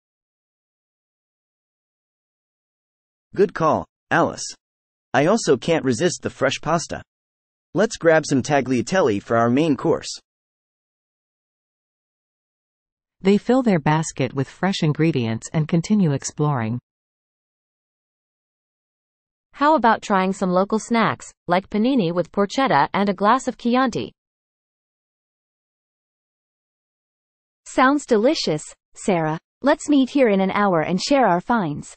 S5: Good call, Alice. I also can't resist the fresh pasta. Let's grab some tagliatelle for our main course.
S1: They fill their basket with fresh ingredients and continue exploring.
S2: How about trying some local snacks, like panini with porchetta and a glass of Chianti?
S4: Sounds delicious, Sarah. Let's meet here in an hour and share our finds.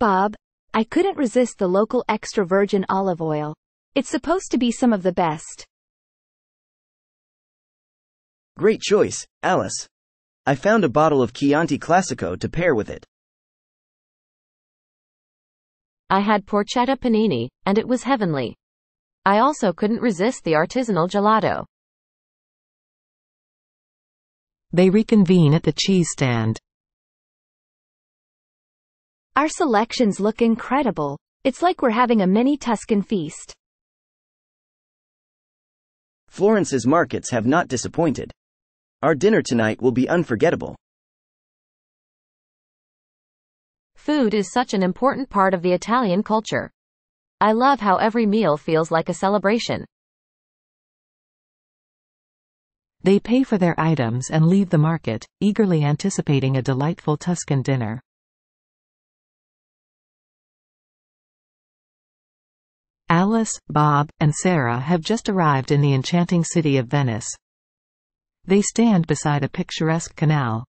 S4: Bob, I couldn't resist the local extra virgin olive oil. It's supposed to be some of the best.
S5: Great choice, Alice. I found a bottle of Chianti Classico to pair with it.
S2: I had porchetta panini, and it was heavenly. I also couldn't resist the artisanal gelato.
S1: They reconvene at the cheese stand.
S4: Our selections look incredible. It's like we're having a mini Tuscan feast.
S5: Florence's markets have not disappointed. Our dinner tonight will be unforgettable.
S2: Food is such an important part of the Italian culture. I love how every meal feels like a celebration.
S1: They pay for their items and leave the market, eagerly anticipating a delightful Tuscan dinner. Alice, Bob, and Sarah have just arrived in the enchanting city of Venice. They stand beside a picturesque canal.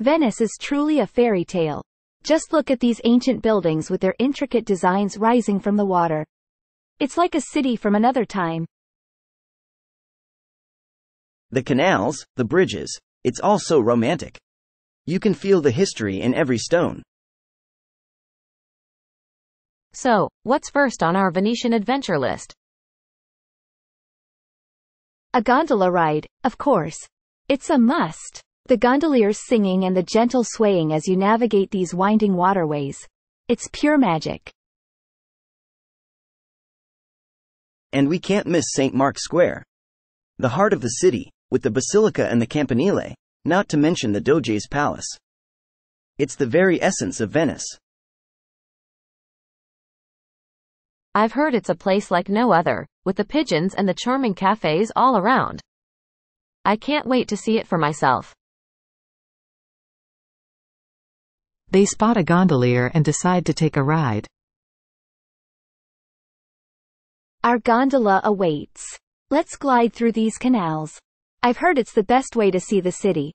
S4: Venice is truly a fairy tale. Just look at these ancient buildings with their intricate designs rising from the water. It's like a city from another time.
S5: The canals, the bridges, it's all so romantic. You can feel the history in every stone.
S2: So, what's first on our Venetian adventure list?
S4: A gondola ride, of course. It's a must. The gondoliers singing and the gentle swaying as you navigate these winding waterways. It's pure magic.
S5: And we can't miss St. Mark's Square. The heart of the city, with the Basilica and the Campanile, not to mention the Doge's Palace. It's the very essence of Venice.
S2: I've heard it's a place like no other, with the pigeons and the charming cafes all around. I can't wait to see it for myself.
S1: They spot a gondolier and decide to take a ride.
S4: Our gondola awaits. Let's glide through these canals. I've heard it's the best way to see the city.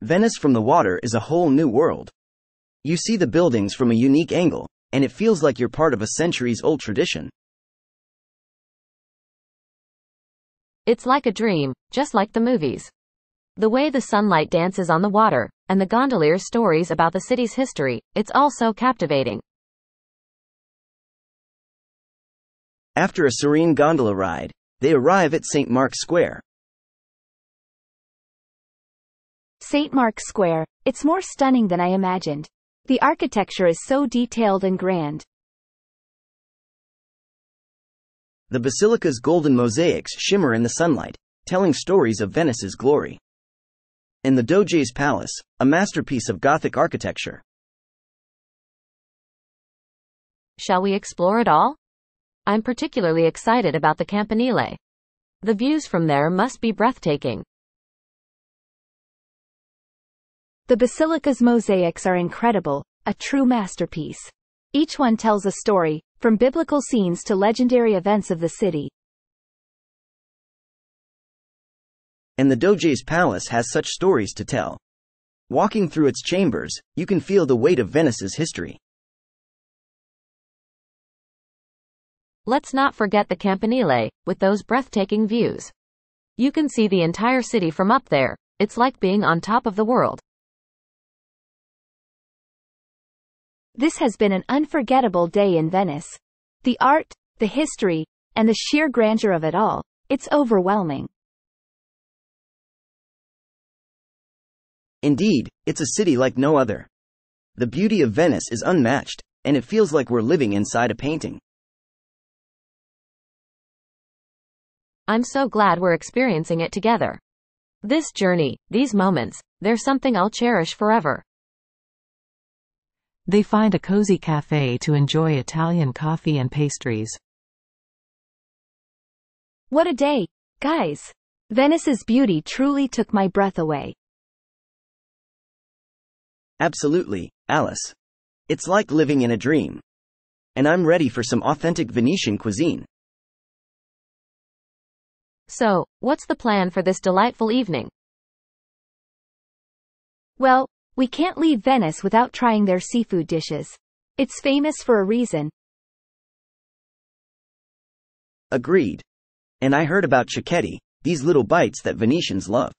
S5: Venice from the water is a whole new world. You see the buildings from a unique angle, and it feels like you're part of a centuries old tradition.
S2: It's like a dream, just like the movies. The way the sunlight dances on the water, and the gondolier's stories about the city's history, it's all so captivating.
S5: After a serene gondola ride, they arrive at St. Mark's Square.
S4: St. Mark's Square, it's more stunning than I imagined. The architecture is so detailed and grand.
S5: The basilica's golden mosaics shimmer in the sunlight, telling stories of Venice's glory. In the Doge's Palace, a masterpiece of Gothic architecture.
S2: Shall we explore it all? I'm particularly excited about the Campanile. The views from there must be breathtaking.
S4: The basilica's mosaics are incredible, a true masterpiece. Each one tells a story, from biblical scenes to legendary events of the city.
S5: And the Doge's Palace has such stories to tell. Walking through its chambers, you can feel the weight of Venice's history.
S2: Let's not forget the Campanile, with those breathtaking views. You can see the entire city from up there, it's like being on top of the world.
S4: This has been an unforgettable day in Venice. The art, the history, and the sheer grandeur of it all, it's overwhelming.
S5: Indeed, it's a city like no other. The beauty of Venice is unmatched, and it feels like we're living inside a painting.
S2: I'm so glad we're experiencing it together. This journey, these moments, they're something I'll cherish forever.
S1: They find a cozy cafe to enjoy Italian coffee and pastries.
S4: What a day, guys! Venice's beauty truly took my breath away.
S5: Absolutely, Alice. It's like living in a dream. And I'm ready for some authentic Venetian cuisine.
S2: So, what's the plan for this delightful evening?
S4: Well, we can't leave Venice without trying their seafood dishes. It's famous for a reason.
S5: Agreed. And I heard about cicchetti, these little bites that Venetians love.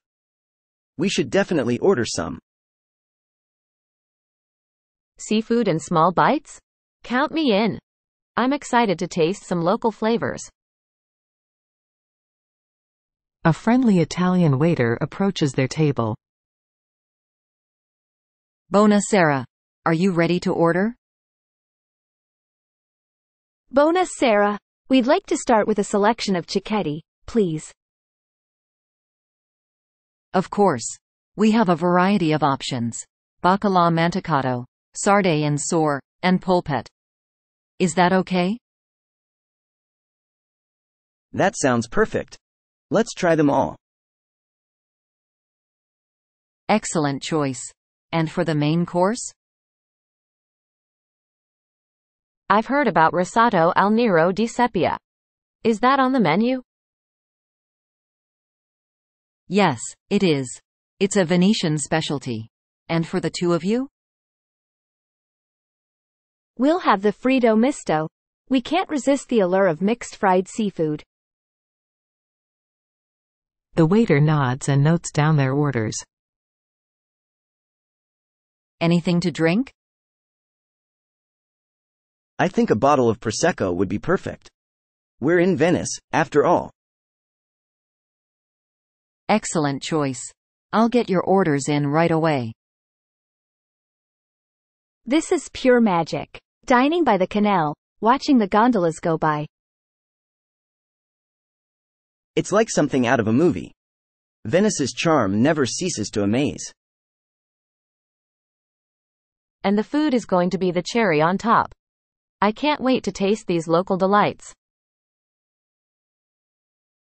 S5: We should definitely order some.
S2: Seafood and small bites? Count me in. I'm excited to taste some local flavors.
S1: A friendly Italian waiter approaches their table.
S7: Buonasera. Are you ready to order?
S4: Buonasera. We'd like to start with a selection of cicchetti, please.
S7: Of course. We have a variety of options. Baccalà mantecato, sarde and saor, and polpette. Is that okay?
S5: That sounds perfect. Let's try them all.
S7: Excellent choice. And for the main course?
S2: I've heard about risotto al nero di seppia. Is that on the menu?
S7: Yes, it is. It's a Venetian specialty. And for the two of you?
S4: We'll have the Fritto Misto. We can't resist the allure of mixed fried seafood.
S1: The waiter nods and notes down their orders.
S7: Anything to drink?
S5: I think a bottle of Prosecco would be perfect. We're in Venice, after all.
S7: Excellent choice. I'll get your orders in right away.
S4: This is pure magic. Dining by the canal, watching the gondolas go by.
S5: It's like something out of a movie. Venice's charm never ceases to amaze.
S2: And the food is going to be the cherry on top. I can't wait to taste these local delights.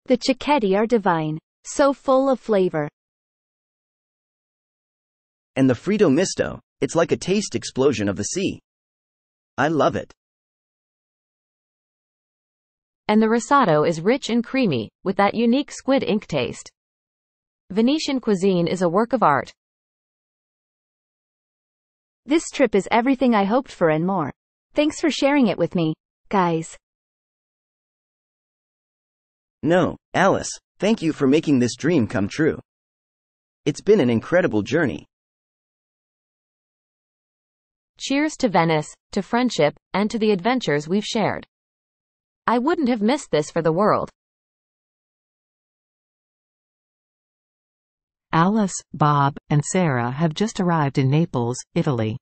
S4: The cicchetti are divine, so full of flavor.
S5: And the Fritto Misto, it's like a taste explosion of the sea. I love it.
S2: And the risotto is rich and creamy, with that unique squid ink taste. Venetian cuisine is a work of art.
S4: This trip is everything I hoped for and more. Thanks for sharing it with me, guys.
S5: No, Alice, thank you for making this dream come true. It's been an incredible journey.
S2: Cheers to Venice, to friendship, and to the adventures we've shared. I wouldn't have missed this for the world.
S1: Alice, Bob, and Sarah have just arrived in Naples, Italy.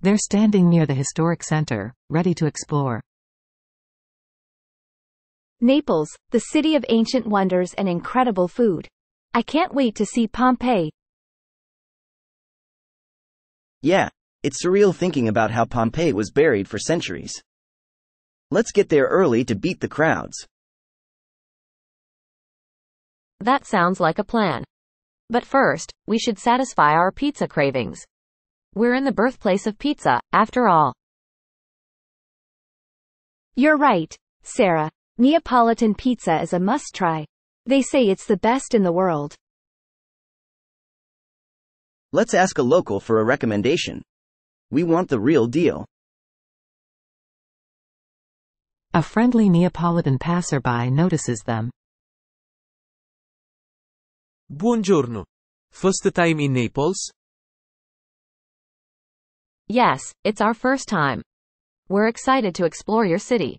S1: They're standing near the historic center, ready to explore.
S4: Naples, the city of ancient wonders and incredible food. I can't wait to see Pompeii.
S5: Yeah, it's surreal thinking about how Pompeii was buried for centuries. Let's get there early to beat the crowds.
S2: That sounds like a plan. But first, we should satisfy our pizza cravings. We're in the birthplace of pizza, after all.
S4: You're right, Sarah. Neapolitan pizza is a must try. They say it's the best in the world.
S5: Let's ask a local for a recommendation. We want the real deal.
S1: A friendly Neapolitan passerby notices them.
S8: Buongiorno. First time in Naples?
S2: Yes, it's our first time. We're excited to explore your city.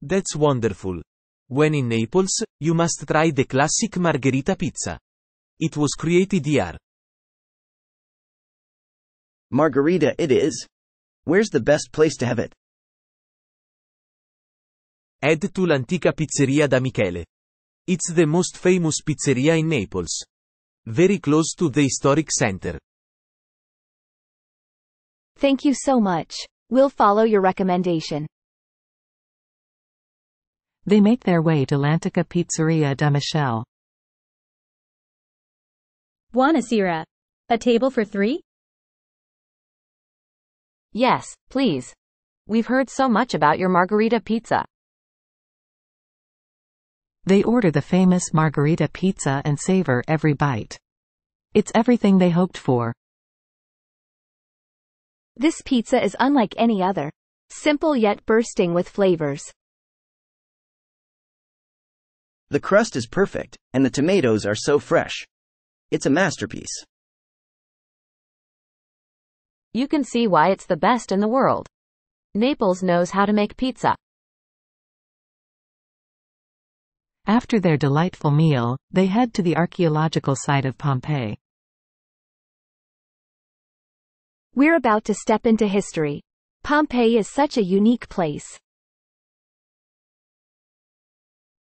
S8: That's wonderful. When in Naples, you must try the classic margherita pizza. It was created here.
S5: Margherita it is. Where's the best place to have it?
S8: Head to l'antica pizzeria da Michele. It's the most famous pizzeria in Naples. Very close to the historic center.
S4: Thank you so much. We'll follow your recommendation.
S1: They make their way to L'Antica Pizzeria da Michele.
S3: Buonasera. A table for three?
S2: Yes, please. We've heard so much about your margherita pizza.
S1: They order the famous margherita pizza and savor every bite. It's everything they hoped for.
S4: This pizza is unlike any other. Simple yet bursting with flavors.
S5: The crust is perfect, and the tomatoes are so fresh. It's a masterpiece.
S2: You can see why it's the best in the world. Naples knows how to make pizza.
S1: After their delightful meal, they head to the archaeological site of Pompeii.
S4: We're about to step into history. Pompeii is such a unique place.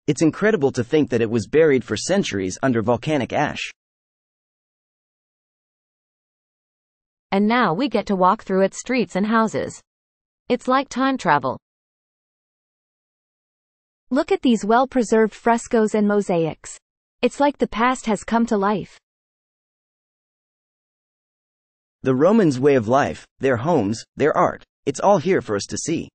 S5: It's incredible to think that it was buried for centuries under volcanic ash.
S2: And now we get to walk through its streets and houses. It's like time travel.
S4: Look at these well-preserved frescoes and mosaics. It's like the past has come to life.
S5: The Romans' way of life, their homes, their art, it's all here for us to see.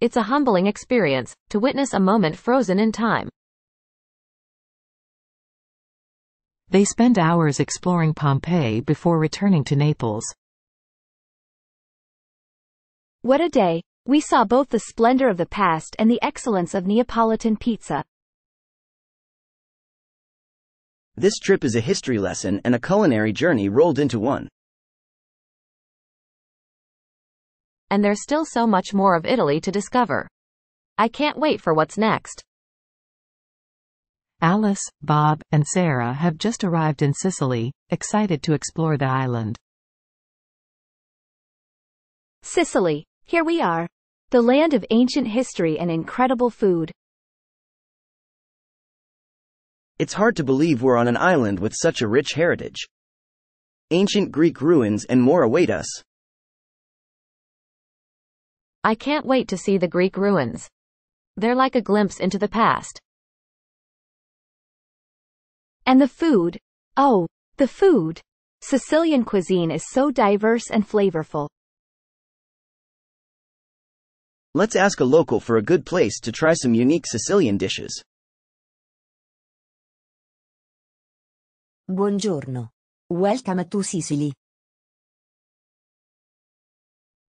S2: It's a humbling experience to witness a moment frozen in time.
S1: They spend hours exploring Pompeii before returning to Naples.
S4: What a day! We saw both the splendor of the past and the excellence of Neapolitan pizza.
S5: This trip is a history lesson and a culinary journey rolled into one.
S2: And there's still so much more of Italy to discover. I can't wait for what's next.
S1: Alice, Bob, and Sarah have just arrived in Sicily, excited to explore the island.
S4: Sicily, here we are. The land of ancient history and incredible food.
S5: It's hard to believe we're on an island with such a rich heritage. Ancient Greek ruins and more await us.
S2: I can't wait to see the Greek ruins. They're like a glimpse into the past.
S4: And the food. Oh, the food. Sicilian cuisine is so diverse and flavorful.
S5: Let's ask a local for a good place to try some unique Sicilian dishes.
S9: Buongiorno. Welcome to Sicily.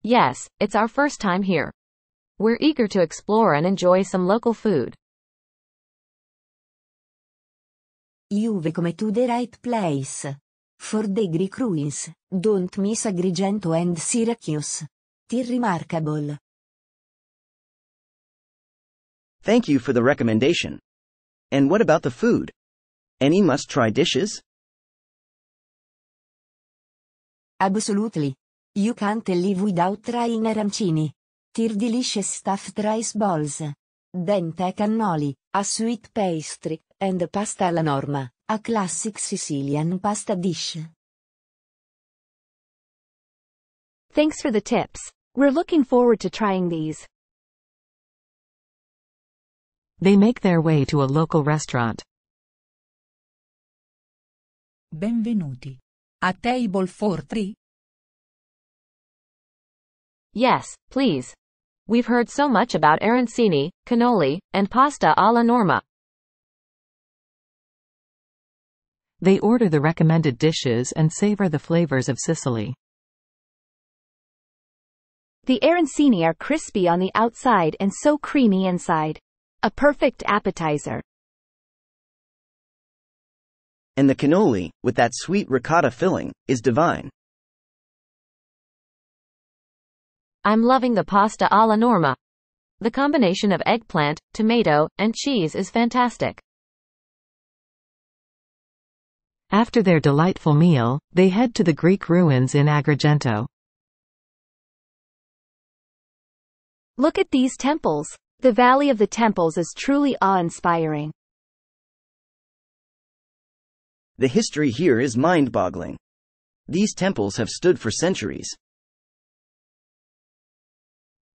S2: Yes, it's our first time here. We're eager to explore and enjoy some local food.
S9: You've come to the right place. For the Greek ruins, don't miss Agrigento and Syracuse. They're remarkable.
S5: Thank you for the recommendation. And what about the food? Any must try dishes?
S9: Absolutely. You can't live without trying arancini. They're delicious stuffed rice balls. Dente cannoli, a sweet pastry, and pasta alla norma, a classic Sicilian pasta dish.
S4: Thanks for the tips. We're looking forward to trying these.
S1: They make their way to a local restaurant.
S10: Benvenuti. A table for three?
S2: Yes, please. We've heard so much about arancini, cannoli, and pasta alla norma.
S1: They order the recommended dishes and savor the flavors of Sicily.
S4: The arancini are crispy on the outside and so creamy inside. A perfect appetizer.
S5: And the cannoli, with that sweet ricotta filling, is divine.
S2: I'm loving the pasta alla norma. The combination of eggplant, tomato, and cheese is fantastic.
S1: After their delightful meal, they head to the Greek ruins in Agrigento.
S4: Look at these temples. The Valley of the Temples is truly awe-inspiring.
S5: The history here is mind-boggling. These temples have stood for centuries.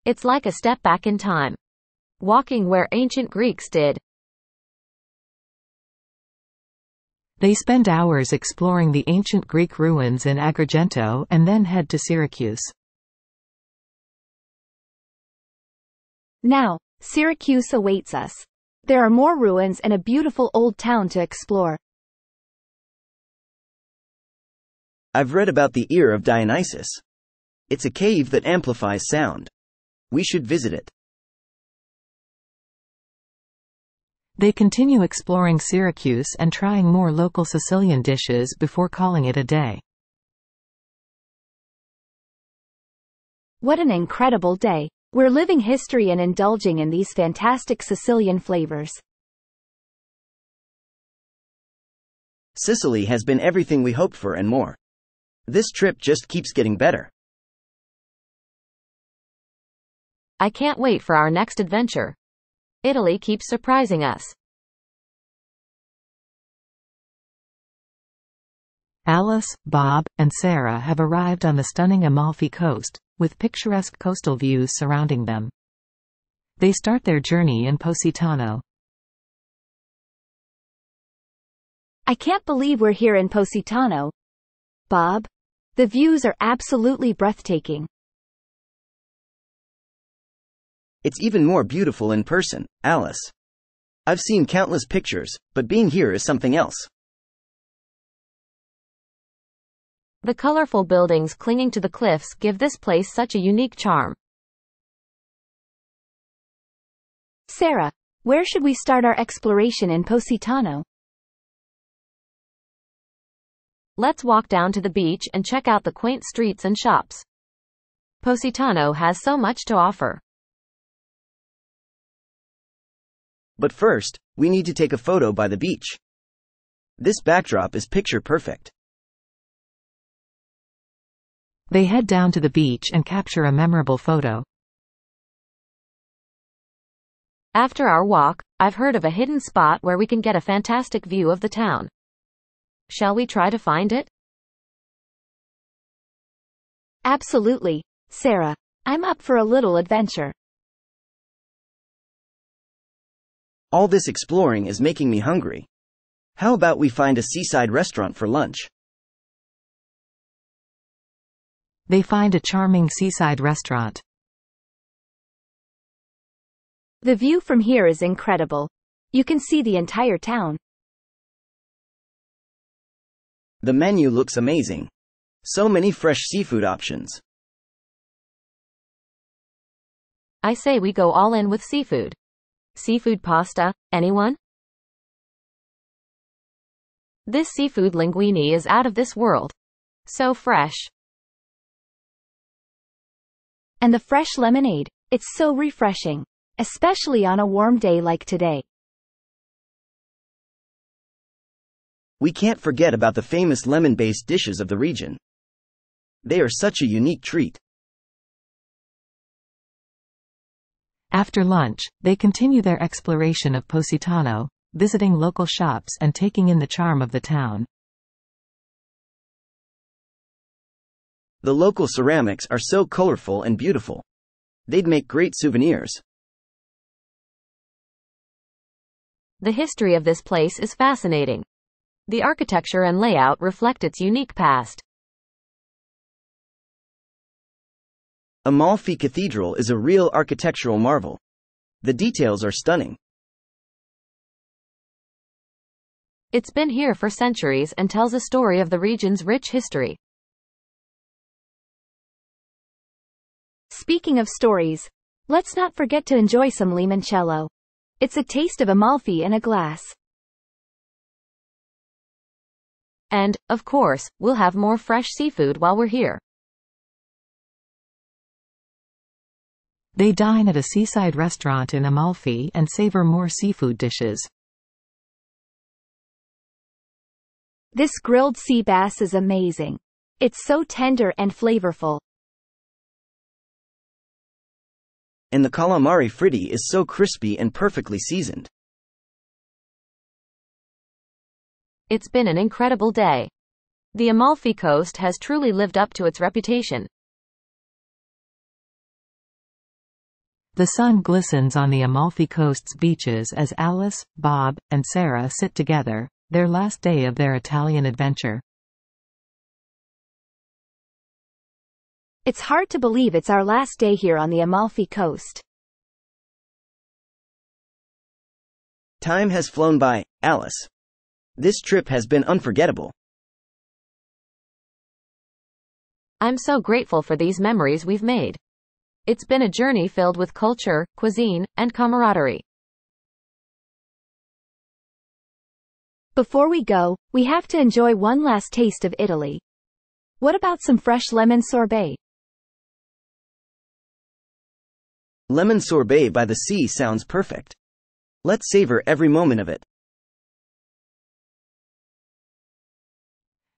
S2: It's like a step back in time. Walking where ancient Greeks did.
S1: They spend hours exploring the ancient Greek ruins in Agrigento and then head to Syracuse.
S4: Now, Syracuse awaits us. There are more ruins and a beautiful old town to explore.
S5: I've read about the ear of Dionysus. It's a cave that amplifies sound. We should visit it.
S1: They continue exploring Syracuse and trying more local Sicilian dishes before calling it a day.
S4: What an incredible day! We're living history and indulging in these fantastic Sicilian flavors.
S5: Sicily has been everything we hoped for and more. This trip just keeps getting better.
S2: I can't wait for our next adventure. Italy keeps surprising us.
S1: Alice, Bob, and Sarah have arrived on the stunning Amalfi Coast, with picturesque coastal views surrounding them. They start their journey in Positano.
S4: I can't believe we're here in Positano. Bob? The views are absolutely breathtaking.
S5: It's even more beautiful in person, Alice. I've seen countless pictures, but being here is something else.
S2: The colorful buildings clinging to the cliffs give this place such a unique charm.
S4: Sarah, where should we start our exploration in Positano?
S2: Let's walk down to the beach and check out the quaint streets and shops. Positano has so much to offer.
S5: But first, we need to take a photo by the beach. This backdrop is picture perfect.
S1: They head down to the beach and capture a memorable photo.
S2: After our walk, I've heard of a hidden spot where we can get a fantastic view of the town. Shall we try to find it?
S4: Absolutely, Sarah. I'm up for a little adventure.
S5: All this exploring is making me hungry. How about we find a seaside restaurant for lunch?
S1: They find a charming seaside restaurant.
S4: The view from here is incredible. You can see the entire town.
S5: The menu looks amazing. So many fresh seafood options.
S2: I say we go all in with seafood. Seafood pasta, anyone? This seafood linguine is out of this world. So fresh.
S4: And the fresh lemonade. It's so refreshing. Especially on a warm day like today.
S5: We can't forget about the famous lemon based dishes of the region. They are such a unique treat.
S1: After lunch, they continue their exploration of Positano, visiting local shops and taking in the charm of the town.
S5: The local ceramics are so colorful and beautiful. They'd make great souvenirs.
S2: The history of this place is fascinating. The architecture and layout reflect its unique past.
S5: Amalfi Cathedral is a real architectural marvel. The details are stunning.
S2: It's been here for centuries and tells a story of the region's rich history.
S4: Speaking of stories, let's not forget to enjoy some limoncello. It's a taste of Amalfi in a glass.
S2: And, of course, we'll have more fresh seafood while we're here.
S1: They dine at a seaside restaurant in Amalfi and savor more seafood dishes.
S4: This grilled sea bass is amazing. It's so tender and flavorful.
S5: And the calamari fritti is so crispy and perfectly seasoned.
S2: It's been an incredible day. The Amalfi Coast has truly lived up to its reputation.
S1: The sun glistens on the Amalfi Coast's beaches as Alice, Bob, and Sarah sit together, their last day of their Italian adventure.
S4: It's hard to believe it's our last day here on the Amalfi Coast.
S5: Time has flown by, Alice. This trip has been unforgettable.
S2: I'm so grateful for these memories we've made. It's been a journey filled with culture, cuisine, and camaraderie.
S4: Before we go, we have to enjoy one last taste of Italy. What about some fresh lemon sorbet?
S5: Lemon sorbet by the sea sounds perfect. Let's savor every moment of it.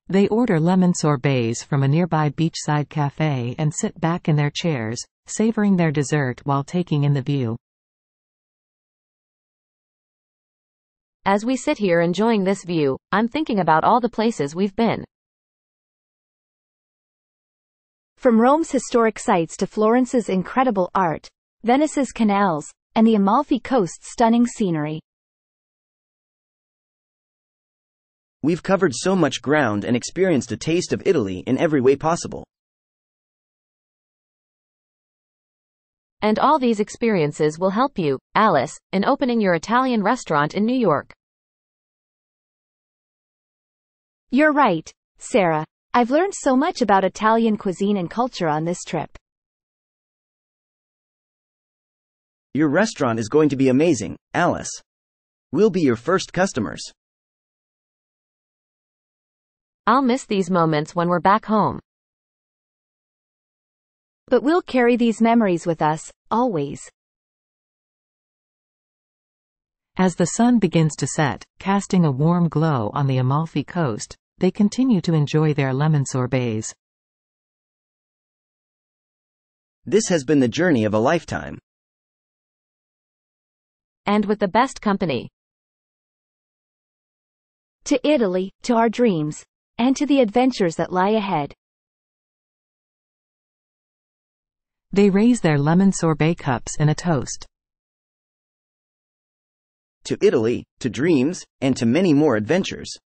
S1: They order lemon sorbets from a nearby beachside cafe and sit back in their chairs, savoring their dessert while taking in the view.
S2: As we sit here enjoying this view, I'm thinking about all the places we've been.
S4: From Rome's historic sites to Florence's incredible art, Venice's canals, and the Amalfi Coast's stunning scenery.
S5: We've covered so much ground and experienced a taste of Italy in every way possible.
S2: And all these experiences will help you, Alice, in opening your Italian restaurant in New York.
S4: You're right, Sarah. I've learned so much about Italian cuisine and culture on this trip.
S5: Your restaurant is going to be amazing, Alice. We'll be your first customers.
S2: I'll miss these moments when we're back home.
S4: But we'll carry these memories with us, always.
S1: As the sun begins to set, casting a warm glow on the Amalfi Coast, they continue to enjoy their lemon sorbets.
S5: This has been the journey of a lifetime.
S2: And with the best company.
S4: To Italy, to our dreams, and to the adventures that lie ahead.
S1: They raise their lemon sorbet cups in a toast.
S5: To Italy, to dreams, and to many more adventures.